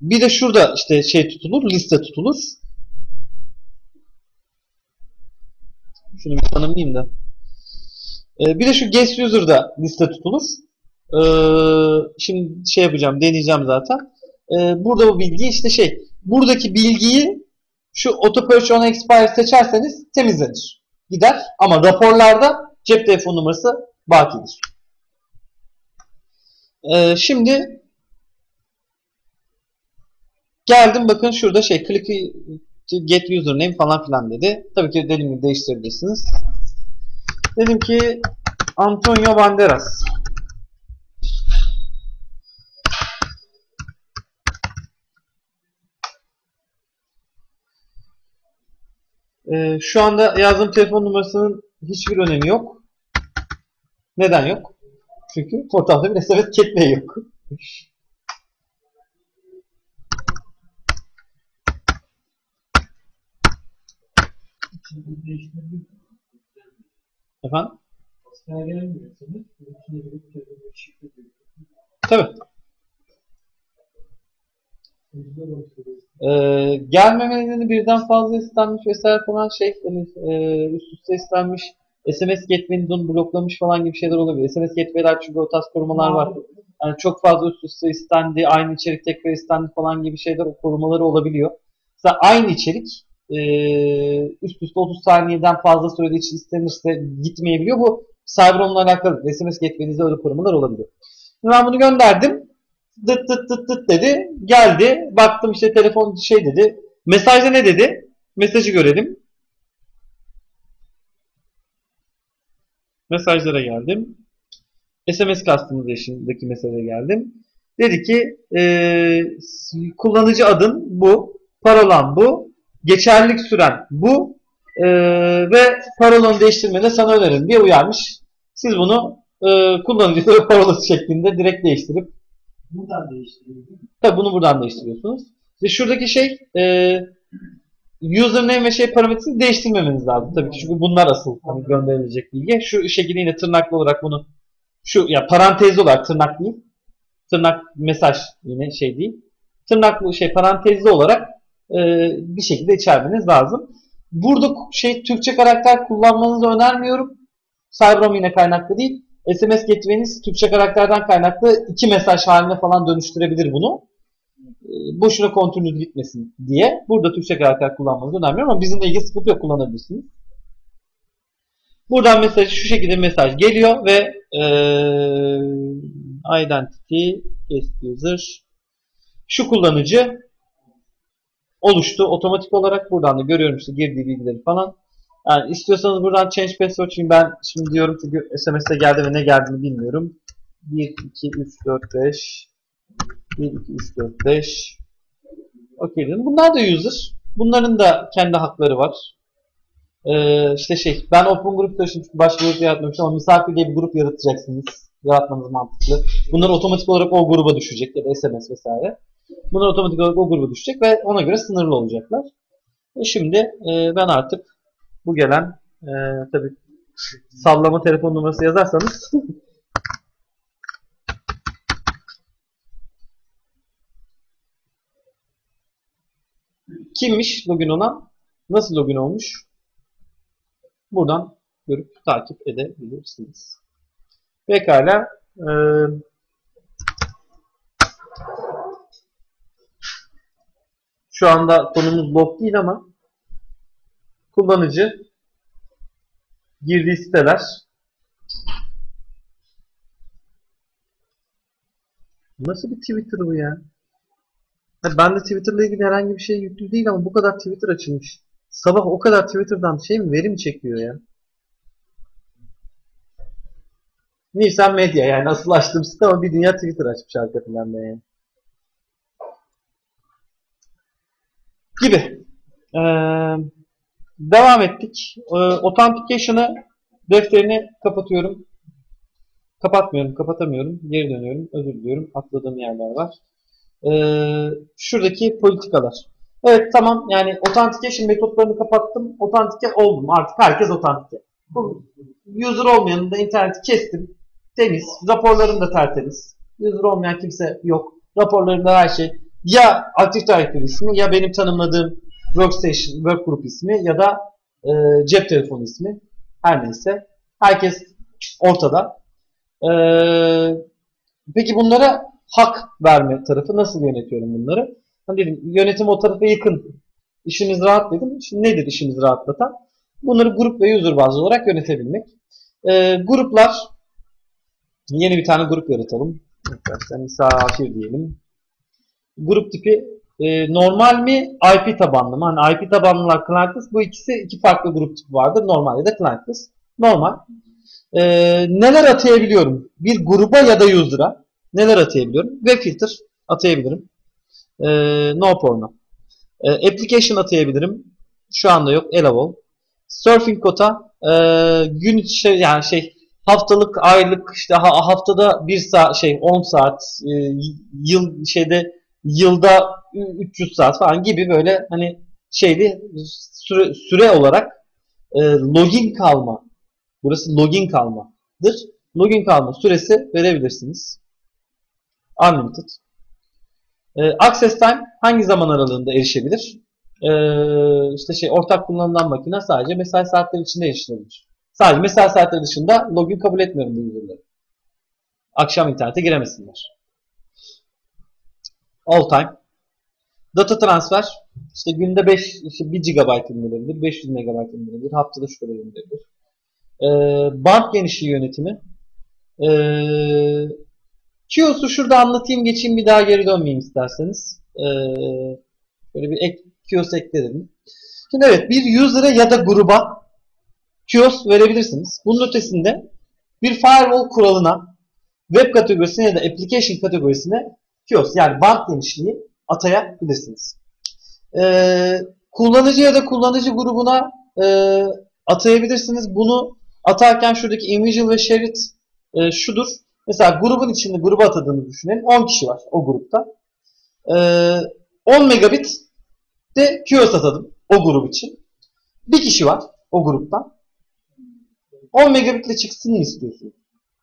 bir de şurada işte şey tutulur, liste tutulur. Şunu bir tanımlayayım da. Ee, bir de şu guest user'da liste tutulur. Ee, şimdi şey yapacağım, deneyeceğim zaten. Ee, burada bu bilgi işte şey, buradaki bilgiyi şu auto purchase on expire seçerseniz temizlenir. Gider ama raporlarda cep telefon numarası bakidir. Ee, şimdi geldim bakın şurada şey click get username falan filan dedi. Tabii ki dedim gibi değiştirebilirsiniz. Dedim ki Antonio Banderas. Ee, şu anda yazdığım telefon numarasının hiçbir önemi yok. Neden yok? Çünkü portalda bir SMS ketmeyi yok. Efendim? Tabii. Ee, gelmeme nedeni birden fazla istenmiş vesaire falan şey yani, e, üst üste istenmiş SMS gateway'ini bloklamış falan gibi şeyler olabilir. SMS gateway'ler çünkü o tarz korumalar var. Yani çok fazla üst üste istendi, aynı içerik tekrar istendi falan gibi şeyler o korumaları olabiliyor. Mesela aynı içerik e, üst üste 30 saniyeden fazla sürede için istenirse gitmeyebiliyor. Bu Cyberom'la alakalı. SMS gateway'inizde öyle korumalar olabiliyor. Ben bunu gönderdim. Dıt dıt dıt dıt dedi. Geldi. Baktım işte telefon şey dedi. Mesajda ne dedi? Mesajı görelim. Mesajlara geldim. SMS customization mesaja geldim. Dedi ki e, kullanıcı adın bu, parolan bu, geçerlilik süren bu e, ve parolanı değiştirmeni sana öneririm diye uyarmış. Siz bunu e, kullanıcı (laughs) parolası şeklinde direkt değiştirip Buradan değiştiriyor değil mi? tabi bunu buradan değiştiriyorsunuz. Ve şuradaki şey e, username ve şey parametresini değiştirmemeniz lazım tabii ki. Çünkü bunlar asıl hani gönderilecek bilgi. Şu şekilde yine tırnaklı olarak bunu şu ya parantezli olarak tırnak değil. Tırnak mesaj yine şey değil. Tırnaklı şey parantezli olarak e, bir şekilde içermeniz lazım. Burada şey Türkçe karakter kullanmanızı önermiyorum. Cyberhome yine kaynaklı değil. SMS getirmeniz Türkçe karakterden kaynaklı iki mesaj haline falan dönüştürebilir bunu. E, boşuna kontrolünüz gitmesin diye. Burada Türkçe karakter kullanmanızı önermiyorum ama bizimle ilgili sıkıntı yok kullanabilirsiniz. Buradan mesaj şu şekilde mesaj geliyor ve e, identity guest user şu kullanıcı oluştu otomatik olarak. Buradan da görüyorum işte girdiği bilgileri falan. Yani istiyorsanız buradan change password çünkü ben şimdi diyorum ki SMS'te geldi ve ne geldiğini bilmiyorum. 1, 2, 3, 4, 5 1, 2, 3, 4, 5 Okey dedim. Bunlar da user. Bunların da kendi hakları var. Ee, işte şey, ben Open Group taşıdım çünkü başka grup yaratmamıştım ama misafir diye bir grup yaratacaksınız. Yaratmanız mantıklı. Bunlar otomatik olarak o gruba düşecek ya da SMS vesaire. Bunlar otomatik olarak o gruba düşecek ve ona göre sınırlı olacaklar. E şimdi e, ben artık bu gelen e, tabi sallama telefon numarası yazarsanız. Kimmiş login olan? Nasıl login olmuş? Buradan görüp takip edebilirsiniz. Pekala e, şu anda konumuz log değil ama kullanıcı girdiği siteler Nasıl bir Twitter bu ya? Ha, ben de Twitter'la ilgili herhangi bir şey yüklü değil ama bu kadar Twitter açılmış. Sabah o kadar Twitter'dan şey mi verim çekiyor ya? Nisan Medya yani asıl açtığım site ama bir dünya Twitter açmış arka planda yani. Gibi. Ee, devam ettik. Ee, Authentication'ı defterini kapatıyorum. Kapatmıyorum, kapatamıyorum. Geri dönüyorum. Özür diliyorum. Atladığım yerler var. Ee, şuradaki politikalar. Evet tamam yani authentication metotlarını kapattım. Autantike oldum. Artık herkes autantike. Bu user olmayanın da interneti kestim. Temiz. Raporlarım da tertemiz. User olmayan kimse yok. Raporlarımda her şey ya Active Directory ismi ya benim tanımladığım Workstation, Workgroup ismi ya da e, cep telefonu ismi. Her neyse. Herkes ortada. E, peki bunlara hak verme tarafı nasıl yönetiyorum bunları? Hani dedim yönetim o tarafa yakın. İşimiz rahat dedim. Şimdi nedir işimizi rahatlatan? Bunları grup ve user bazlı olarak yönetebilmek. E, gruplar yeni bir tane grup yaratalım. Arkadaşlar misafir diyelim. Grup tipi e, normal mi IP tabanlı mı? Hani IP tabanlılar clientless bu ikisi iki farklı grup tipi vardır. Normal ya da clientless. Normal. E, neler atayabiliyorum? Bir gruba ya da user'a neler atayabiliyorum? Web filter atayabilirim. E, no porno. E, application atayabilirim. Şu anda yok. Elevol. Surfing kota e, gün şey yani şey haftalık, aylık işte haftada bir saat şey 10 saat e, yıl şeyde yılda 300 saat falan gibi böyle hani şeydi süre, süre olarak e, login kalma. Burası login kalmadır. Login kalma süresi verebilirsiniz. Unlimited. E, access time hangi zaman aralığında erişebilir? E, işte şey ortak kullanılan makine sadece mesai saatleri içinde erişilebilir. Sadece mesai saatleri dışında login kabul etmiyorum bu user'ları. Akşam internete giremesinler. All time. Data transfer işte günde 5 işte 1 GB indirilebilir, 500 MB indirilebilir, haftada şu kadar indirilebilir. Ee, band genişliği yönetimi. Ee, QoS'u şurada anlatayım geçeyim bir daha geri dönmeyeyim isterseniz. Ee, böyle bir ek, QoS ekledim. Şimdi evet bir user'a ya da gruba QoS verebilirsiniz. Bunun ötesinde bir firewall kuralına web kategorisine ya da application kategorisine QoS yani band genişliği atayabilirsiniz. Ee, kullanıcı ya da kullanıcı grubuna e, atayabilirsiniz. Bunu atarken şuradaki individual ve shared e, şudur. Mesela grubun içinde gruba atadığını düşünelim. 10 kişi var o grupta. E, 10 megabit de QoS atadım o grup için. Bir kişi var o grupta. 10 megabitle çıksın mı istiyorsunuz?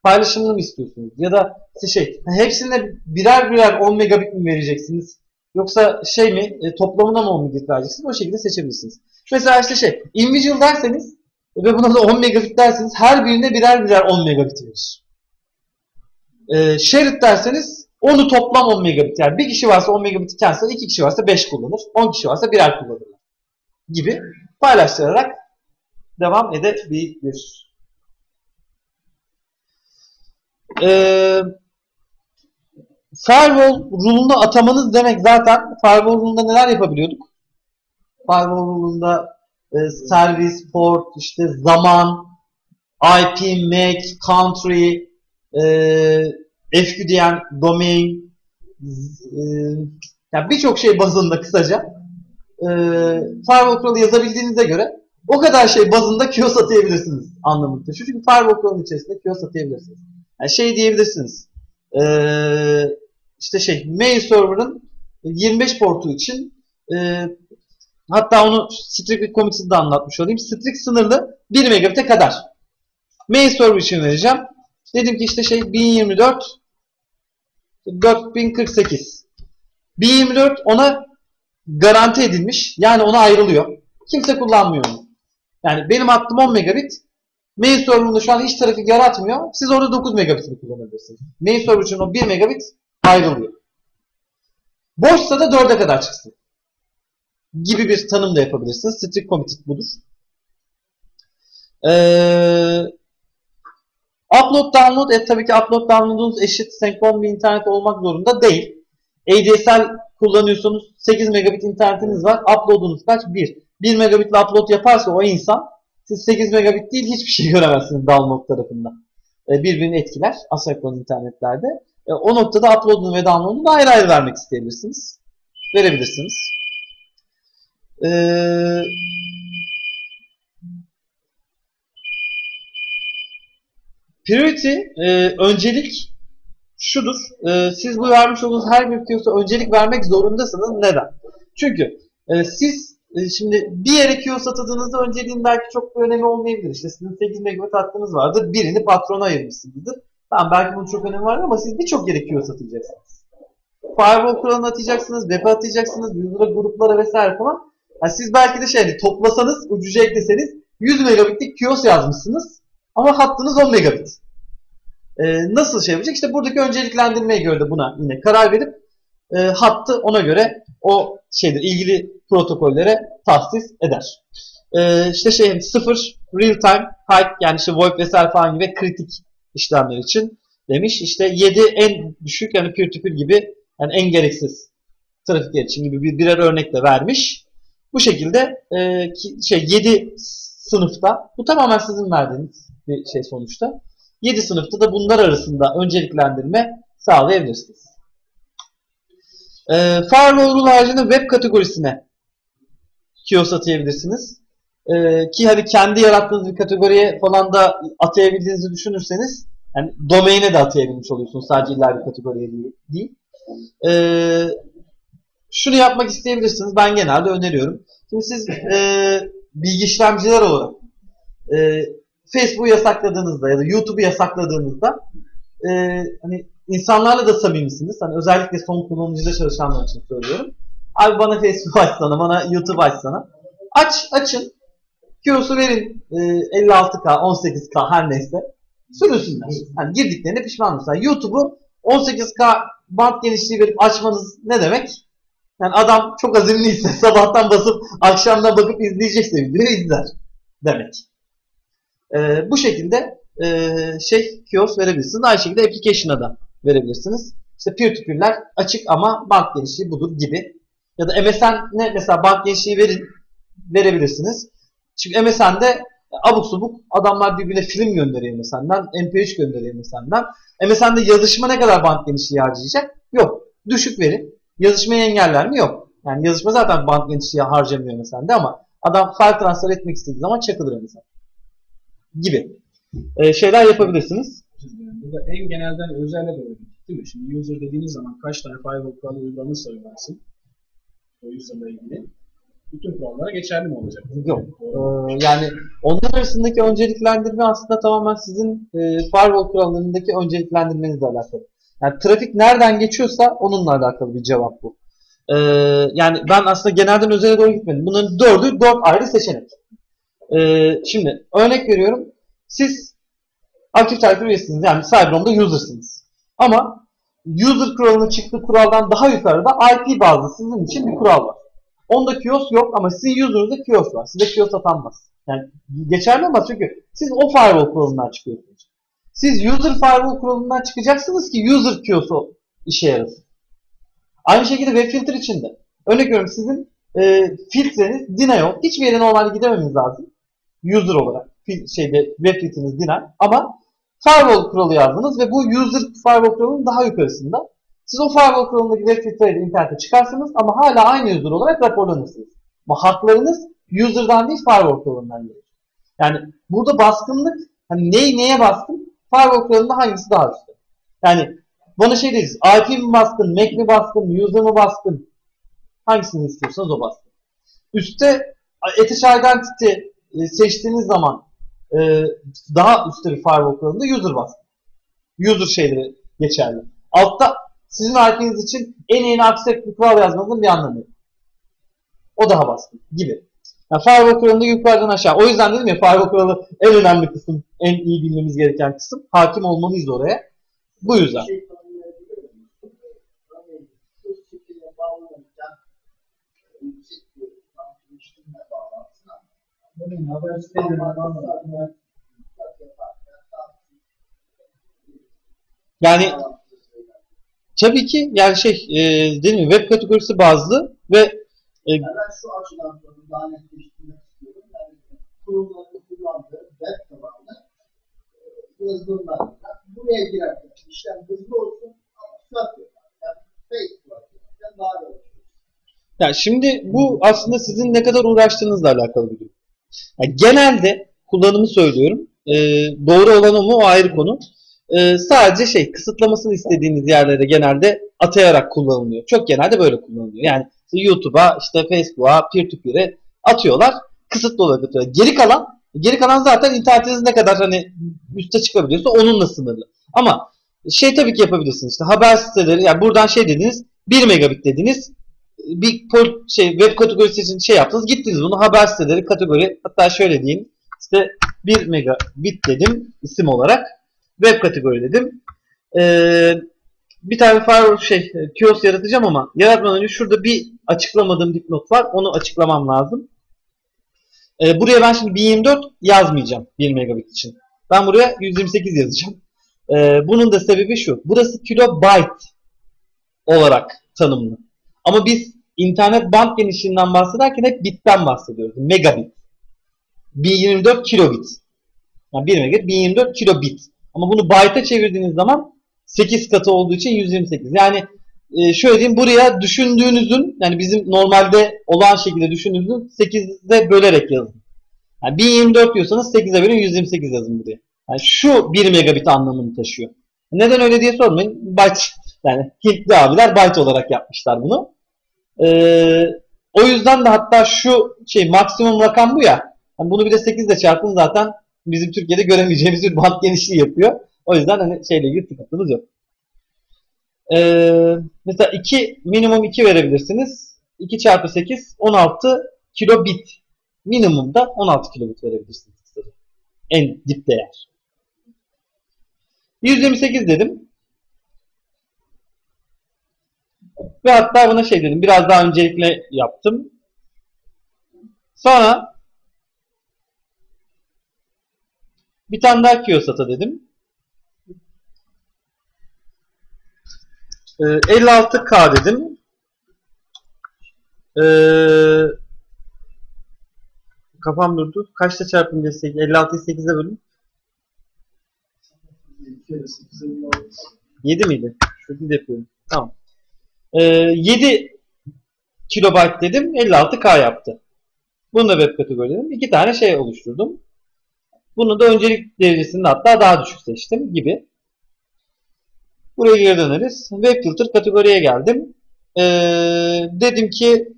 Paylaşımını mı istiyorsunuz? Ya da şey, hepsine birer birer 10 megabit mi vereceksiniz? Yoksa şey mi, e, toplamına mı 10 megabit vereceksiniz? O şekilde seçebilirsiniz. Mesela işte şey, individual derseniz ve buna da 10 megabit derseniz her birine birer birer 10 megabit verir. E, shared derseniz onu toplam 10 megabit. Yani bir kişi varsa 10 megabit cancel, iki kişi varsa 5 kullanır, 10 kişi varsa birer kullanırlar. Gibi paylaştırarak devam edebilir. Ee, firewall rule'unu atamanız demek zaten firewall rule'unda neler yapabiliyorduk? Firewall rule'unda e, servis, port, işte zaman, IP, MAC, country, e, FQDN, domain, e, yani birçok şey bazında kısaca e, firewall kuralı yazabildiğinize göre o kadar şey bazında QoS atayabilirsiniz anlamında. Çünkü firewall kuralının içerisinde QoS atayabilirsiniz. Yani şey diyebilirsiniz. Ee, işte şey mail server'ın 25 portu için e, hatta onu Strictly Commits'i de anlatmış olayım. Strict sınırlı 1 megabit'e kadar. Mail server için vereceğim. Dedim ki işte şey 1024 4048 1024 ona garanti edilmiş. Yani ona ayrılıyor. Kimse kullanmıyor onu. Yani benim attığım 10 megabit main server'ında şu an hiç trafik yaratmıyor. Siz orada 9 megabitini kullanabilirsiniz. Main server için o 1 megabit ayrılıyor. Boşsa da 4'e kadar çıksın. Gibi bir tanım da yapabilirsiniz. Strict committed budur. Ee, upload download e, tabii ki upload download'unuz eşit senkron bir internet olmak zorunda değil. ADSL kullanıyorsunuz 8 megabit internetiniz var. Upload'unuz kaç? 1. 1 megabitle upload yaparsa o insan siz 8 megabit değil hiçbir şey göremezsiniz download tarafında. E, birbirini etkiler asenkron internetlerde. E, o noktada upload'unu ve download'unu ayrı ayrı vermek isteyebilirsiniz. Verebilirsiniz. Eee Priority, e, öncelik şudur. E, siz bu vermiş olduğunuz her bir QoS'a öncelik vermek zorundasınız. Neden? Çünkü e, siz e, şimdi bir yere QoS atadığınızda önceliğin belki çok bir önemi olmayabilir. İşte sizin 8 megabit hattınız vardır. Birini patrona ayırmışsınızdır. Tamam belki bunun çok önemi var ama siz birçok yere QoS atacaksınız. Firewall kuralını atacaksınız, web'e atacaksınız, user'a, gruplara vesaire falan. Yani siz belki de şey toplasanız, ucuca ekleseniz 100 megabitlik QoS yazmışsınız. Ama hattınız 10 megabit. Ee, nasıl şey yapacak? İşte buradaki önceliklendirmeye göre de buna yine karar verip e, hattı ona göre o şeydir ilgili protokollere tahsis eder. Ee, işte şey sıfır real time high yani işte VoIP vesaire falan gibi kritik işlemler için demiş. İşte 7 en düşük yani peer to peer gibi yani en gereksiz trafik için gibi bir birer örnek de vermiş. Bu şekilde e, şey 7 sınıfta bu tamamen sizin verdiğiniz bir şey sonuçta. 7 sınıfta da bunlar arasında önceliklendirme sağlayabilirsiniz. E, firewall haricinde web kategorisine QoS atayabilirsiniz. E, ki hani kendi yarattığınız bir kategoriye falan da atayabildiğinizi düşünürseniz yani domaine de atayabilmiş oluyorsunuz. Sadece illa bir kategoriye değil. E, şunu yapmak isteyebilirsiniz. Ben genelde öneriyorum. Şimdi siz e, bilgi işlemciler olarak e, Facebook'u yasakladığınızda ya da YouTube'u yasakladığınızda e, hani insanlarla da samimisiniz. Hani özellikle son kullanıcıda çalışanlar için söylüyorum. Abi bana Facebook açsana, bana YouTube açsana. Aç, açın. QoS'u verin e, 56K, 18K her neyse. Sürünsünler. Hani girdiklerine pişman olurlar. YouTube'u 18K band genişliği verip açmanız ne demek? Yani adam çok azimliyse (laughs) sabahtan basıp akşamdan bakıp izleyecekse videoyu izler demek. Ee, bu şekilde e, şey QoS verebilirsiniz. Aynı şekilde application'a da verebilirsiniz. İşte peer-to-peer'ler açık ama band genişliği budur gibi. Ya da MSN'e mesela band genişliği verin, verebilirsiniz. Çünkü MSN'de abuk subuk adamlar birbirine film gönderiyor MSN'den, MP3 gönderiyor MSN'den. MSN'de yazışma ne kadar band genişliği harcayacak? Yok. Düşük verin. Yazışmayı engeller mi? Yok. Yani yazışma zaten band genişliği harcamıyor MSN'de ama adam file transfer etmek istediği zaman çakılır MSN. Gibi. Ee, şeyler yapabilirsiniz. burada en genelden özele doğru değil mi? Şimdi user dediğiniz zaman kaç tane firewall kuralı uygulanırsa uygulansın o user'la ilgili bütün kurallara geçerli mi olacak? Yok. Ee, yani onlar arasındaki önceliklendirme aslında tamamen sizin e, firewall kurallarındaki önceliklendirmenizle alakalı. Yani trafik nereden geçiyorsa onunla alakalı bir cevap bu. Ee, yani ben aslında genelden özele doğru gitmedim. Bunların dördü dört ayrı seçenek. Ee, şimdi örnek veriyorum. Siz aktif tarifler üyesiniz. Yani Cyberon'da user'sınız. Ama user kuralının çıktığı kuraldan daha yukarıda IP bazlı sizin için bir kural var. Onda kiosk yok ama sizin user'ınızda kiosk var. Size kiosk atanmaz. Yani geçerli olmaz çünkü siz o firewall kuralından çıkıyorsunuz. Siz user firewall kuralından çıkacaksınız ki user kiosku işe yarasın. Aynı şekilde web filter için de. Örnek veriyorum sizin e, filtreniz yok. Hiçbir yere normalde gidememiz lazım. User olarak. Fil, şeyde web filtreniz deny. Ama firewall kuralı yazdınız ve bu user firewall kuralının daha yukarısında. Siz o firewall kuralındaki web filtreyle internete çıkarsınız ama hala aynı user olarak raporlanırsınız. Ama haklarınız user'dan değil firewall kuralından gelir. Yani burada baskınlık hani ney neye baskın? Firewall kuralında hangisi daha üstte? Yani bana şey deriz. IP mi baskın, Mac mi baskın, user mı baskın? Hangisini istiyorsanız o baskın. Üste Etiş Identity e, seçtiğiniz zaman e, daha üstte bir firewall kuralında user baskın. User şeyleri geçerli. Altta sizin IP'niz için en yeni accept bir kural yazmanızın bir anlamı yok. O daha baskın gibi. Yani firewall kuralında yukarıdan aşağı. O yüzden dedim ya firewall kuralı en önemli kısım, en iyi bilmemiz gereken kısım. Hakim olmalıyız oraya. Bu yüzden. Yani tabii ki yani şey e, değil mi web kategorisi bazlı ve e, Yani ben şu açıdan daha netleştirmek istiyorum. Yani kurumların kullandığı web tabanlı e, yazılımlarla buraya girerken işlem hızlı olsun ama. Yani Facebook daha da yani şimdi bu aslında sizin ne kadar uğraştığınızla alakalı bir durum. Yani genelde kullanımı söylüyorum. E, doğru olan o mu o ayrı konu. E, sadece şey kısıtlamasını istediğiniz yerlere genelde atayarak kullanılıyor. Çok genelde böyle kullanılıyor. Yani işte YouTube'a, işte Facebook'a, peer-to-peer'e atıyorlar. Kısıtlı olarak atıyorlar. Geri kalan, geri kalan zaten internetiniz ne kadar hani üste çıkabiliyorsa onunla sınırlı. Ama şey tabii ki yapabilirsiniz. İşte haber siteleri, yani buradan şey dediniz, 1 megabit dediniz. Bir şey web kategorisi için şey yaptınız. Gittiniz bunu haber siteleri kategori hatta şöyle diyeyim. İşte 1 megabit dedim isim olarak. Web kategori dedim. Ee, bir tane firewall şey kiosk yaratacağım ama yaratmadan önce şurada bir açıklamadığım dipnot var. Onu açıklamam lazım. Ee, buraya ben şimdi 1024 yazmayacağım 1 megabit için. Ben buraya 128 yazacağım. Ee, bunun da sebebi şu. Burası kilobyte olarak tanımlı. Ama biz internet band genişliğinden bahsederken hep bitten bahsediyoruz. Megabit. 1024 kilobit. Yani 1 megabit 1024 kilobit. Ama bunu byte'a çevirdiğiniz zaman 8 katı olduğu için 128. Yani e, şöyle diyeyim buraya düşündüğünüzün yani bizim normalde olan şekilde düşündüğünüzün 8'de bölerek yazın. Yani 1024 diyorsanız 8'e bölün 128 yazın buraya. Yani şu 1 megabit anlamını taşıyor. Neden öyle diye sormayın. Byte yani Hintli abiler byte olarak yapmışlar bunu. Ee, o yüzden de hatta şu şey maksimum rakam bu ya. Yani bunu bir de 8 ile çarpın zaten bizim Türkiye'de göremeyeceğimiz bir band genişliği yapıyor. O yüzden hani şeyle ilgili sıkıntımız yok. Ee, mesela 2 minimum 2 verebilirsiniz. 2 çarpı 8 16 kilobit. Minimumda 16 kilobit verebilirsiniz. En dip değer. 128 dedim. Ve hatta buna şey dedim. Biraz daha öncelikle yaptım. Sonra bir tane daha Kiyosat'a dedim. Ee, 56K dedim. Ee, kafam durdu. Kaçta çarpınca 8? 56'yı 8'e bölün. 7 miydi? Şurada yapıyorum. Tamam. Ee, 7 kilobayt dedim. 56K yaptı. Bunu da web kategori dedim. İki tane şey oluşturdum. Bunu da öncelik derecesinde hatta daha düşük seçtim gibi. Buraya geri döneriz. Web filter kategoriye geldim. Ee, dedim ki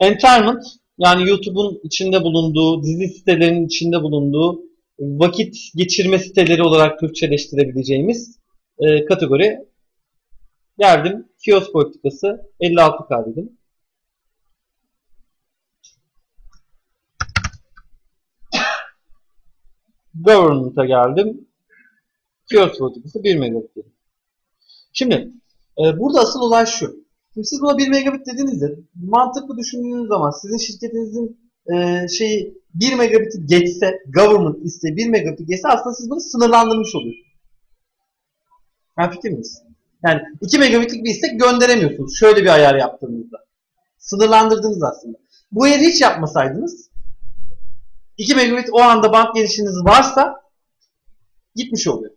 Entertainment yani YouTube'un içinde bulunduğu, dizi sitelerinin içinde bulunduğu vakit geçirme siteleri olarak Türkçeleştirebileceğimiz e, kategori. Geldim. Kiosk politikası 56K dedim. Government'a geldim. Kiosk politikası 1 megabit dedim. Şimdi e, burada asıl olay şu. Şimdi siz buna 1 megabit dediğinizde mantıklı düşündüğünüz zaman sizin şirketinizin e, şeyi 1 megabit'i geçse, government isteği 1 megabit'i geçse aslında siz bunu sınırlandırmış oluyorsunuz. Ben fikir miyiz? Yani 2 megabitlik bir istek gönderemiyorsunuz. Şöyle bir ayar yaptığınızda. Sınırlandırdınız aslında. Bu ayarı hiç yapmasaydınız 2 megabit o anda band genişliğiniz varsa gitmiş oluyor.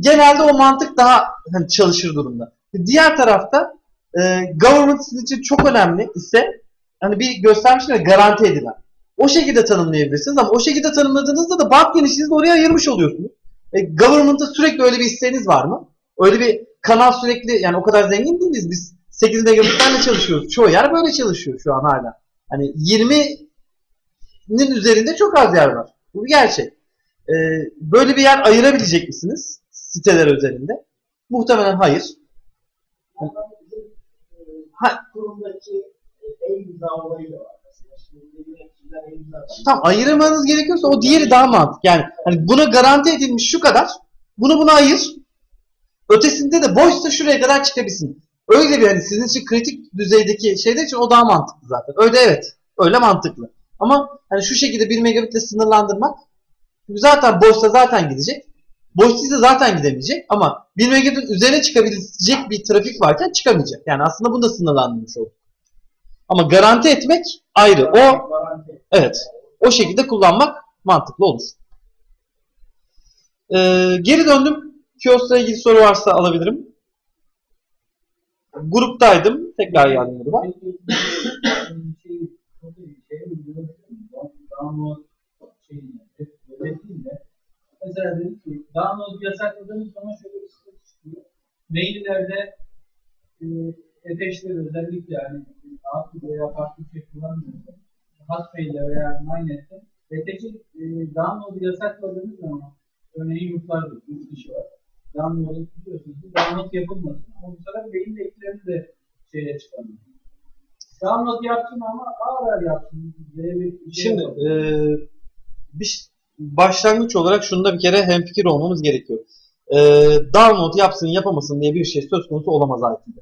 Genelde o mantık daha hani çalışır durumda. Diğer tarafta e, government sizin için çok önemli ise hani bir göstermiştim ya garanti edilen. O şekilde tanımlayabilirsiniz ama o şekilde tanımladığınızda da bank genişliğinizi oraya ayırmış oluyorsunuz. E, government'ta sürekli öyle bir isteğiniz var mı? Öyle bir kanal sürekli yani o kadar zengin değiliz biz. 8 megabitlerle çalışıyoruz. Çoğu yer böyle çalışıyor şu an hala. Hani 20'nin üzerinde çok az yer var. Bu bir gerçek. Ee, böyle bir yer ayırabilecek misiniz siteler özelinde? Muhtemelen hayır. Ha, tam ayırmanız gerekiyorsa o diğeri daha mantık. Yani hani buna garanti edilmiş şu kadar. Bunu buna ayır. Ötesinde de boşsa şuraya kadar çıkabilsin. Öyle bir hani sizin için kritik düzeydeki şeyler için o daha mantıklı zaten. Öyle evet. Öyle mantıklı. Ama hani şu şekilde 1 megabitle sınırlandırmak zaten boşsa zaten gidecek. Boş değilse zaten gidemeyecek ama 1 megabitin üzerine çıkabilecek bir trafik varken çıkamayacak. Yani aslında bunu da sınırlandırmış olduk. Ama garanti etmek ayrı. O. Evet. O şekilde kullanmak mantıklı olur. Ee, geri döndüm. Kiosk'la ilgili soru varsa alabilirim. Gruptaydım. Tekrar geldim gruba. Şey, şey. Download mesela dedik ki download yasakladığımız zaman şöyle bir sıkıntı çıkıyor. Maillerde e, eteşleri özellikle yani artık veya farklı bir şey kullanmıyorsun. Hotmail'de veya MyNet'te eteşi e, download'u yasakladığınız zaman örneğin yurtlarda 3 kişi var. Download'u biliyorsunuz ki download yapılmasın. Ama bu sefer mail eklerini de şeye çıkamıyor. Download yapsın ama ağır ağır bir şey Şimdi yok. e, bir başlangıç olarak şunda bir kere hemfikir olmamız gerekiyor. E, download yapsın yapamasın diye bir şey söz konusu olamaz IT'de.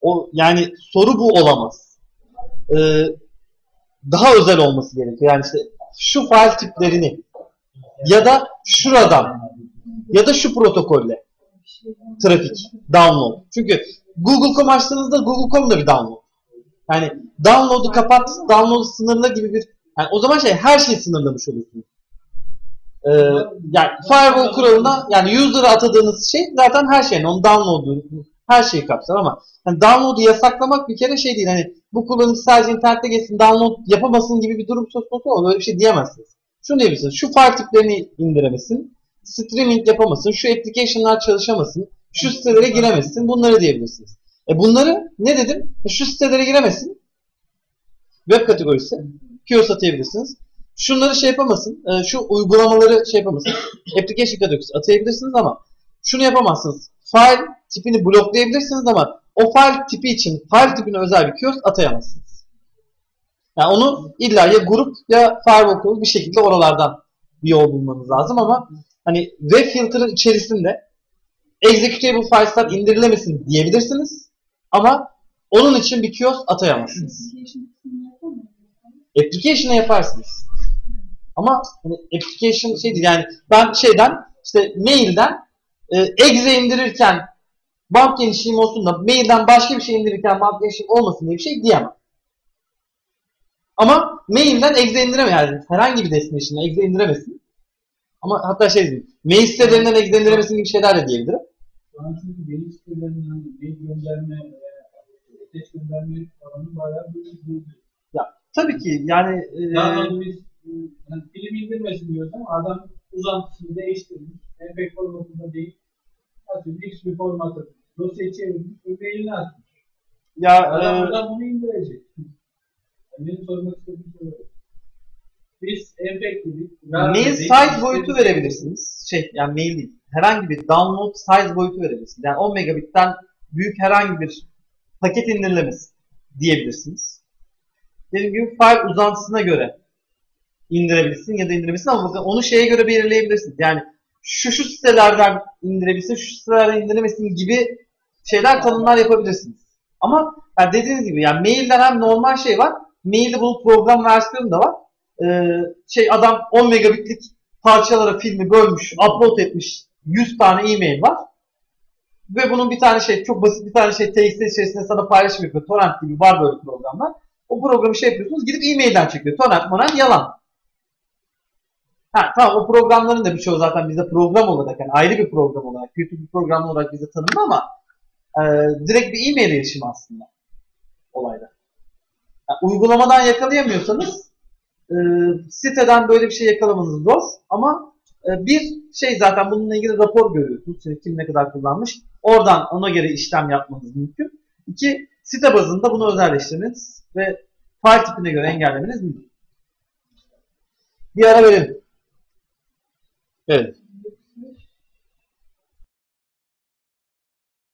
O, yani soru bu olamaz. E, daha özel olması gerekiyor. Yani işte şu file tiplerini ya da şuradan ya da şu protokolle trafik, download. Çünkü Google.com açtığınızda Google.com da bir download. Yani download'u kapat, download'u sınırla gibi bir yani o zaman şey her şeyi sınırlamış oluyorsunuz. Ee, yani firewall kuralına yani user'a atadığınız şey zaten her şeyin onun download'u her şeyi kapsar ama hani download'u yasaklamak bir kere şey değil hani bu kullanıcı sadece internette geçsin download yapamasın gibi bir durum söz konusu olur. Öyle bir şey diyemezsiniz. Şunu diyebilirsiniz. Şu file tiplerini indiremesin. Streaming yapamasın. Şu application'lar çalışamasın. Şu sitelere giremesin. Bunları diyebilirsiniz. E bunları ne dedim? E şu sitelere giremesin. Web kategorisi. Kiosk atayabilirsiniz. Şunları şey yapamasın. e, şu uygulamaları şey yapamasın. (coughs) Application kategorisi atayabilirsiniz ama şunu yapamazsınız. File tipini bloklayabilirsiniz ama o file tipi için file tipine özel bir kiosk atayamazsınız. Yani onu illa ya grup ya firewall bir şekilde oralardan bir yol bulmanız lazım ama hani web filter içerisinde executable files'lar indirilemesin diyebilirsiniz ama onun için bir kiosk atayamazsınız. Application'a yaparsınız. Ama hani application şey değil yani ben şeyden işte mailden e, exe indirirken band genişliğim olsun da mailden başka bir şey indirirken band genişliğim olmasın diye bir şey diyemem. Ama mailden exe indiremem yani herhangi bir destination'a exe indiremesin. Ama hatta şey diyeyim, mail sitelerinden exe indiremesin gibi şeyler de diyebilirim. An çünkü benim sitelerinden mail gönderme ateş gönderme oranı bayağı büyük. Ya tabii ki yani e, Daha biz e, yani film indirmesin diyoruz ama adam uzantısını değiştirmiş. MP formatında değil. Atıyorum X bir formatı. Dosyayı çevirmiş. ve Mailini atmış. ya Adam e, buradan bunu indirecek. Yani benim sormak istediğim o. Biz MP gibi. mail size boyutu verebilirsiniz. Şey yani mail değil. Herhangi bir download size boyutu verebilirsiniz. Yani 10 megabitten büyük herhangi bir paket indirilemez diyebilirsiniz. Dediğim gibi file uzantısına göre indirebilirsin ya da indirebilirsin ama bakın onu şeye göre belirleyebilirsiniz. Yani şu şu sitelerden indirebilirsin, şu sitelerden indiremesin gibi şeyler tanımlar yapabilirsiniz. Ama yani dediğiniz gibi yani mailden hem normal şey var, mailde bunun program versiyonu da var. Ee, şey adam 10 megabitlik parçalara filmi bölmüş, upload etmiş 100 tane e-mail var. Ve bunun bir tane şey, çok basit bir tane şey TXT içerisinde sana paylaşım yapıyor. Torrent gibi var böyle programlar. O programı şey yapıyorsunuz, gidip e-mailden çekiyor. Torrent, morrent yalan. Ha tamam o programların da birçoğu zaten bizde program olarak yani ayrı bir program olarak, kötü bir program olarak bize tanımlı ama e, direkt bir e-mail erişimi aslında olayda. Yani uygulamadan yakalayamıyorsanız e, siteden böyle bir şey yakalamanız zor ama e, bir şey zaten bununla ilgili rapor görüyorsunuz. Şimdi kim ne kadar kullanmış. Oradan ona göre işlem yapmanız mümkün. İki, site bazında bunu özelleştirmeniz ve file tipine göre engellemeniz mümkün. Bir ara verelim. Evet.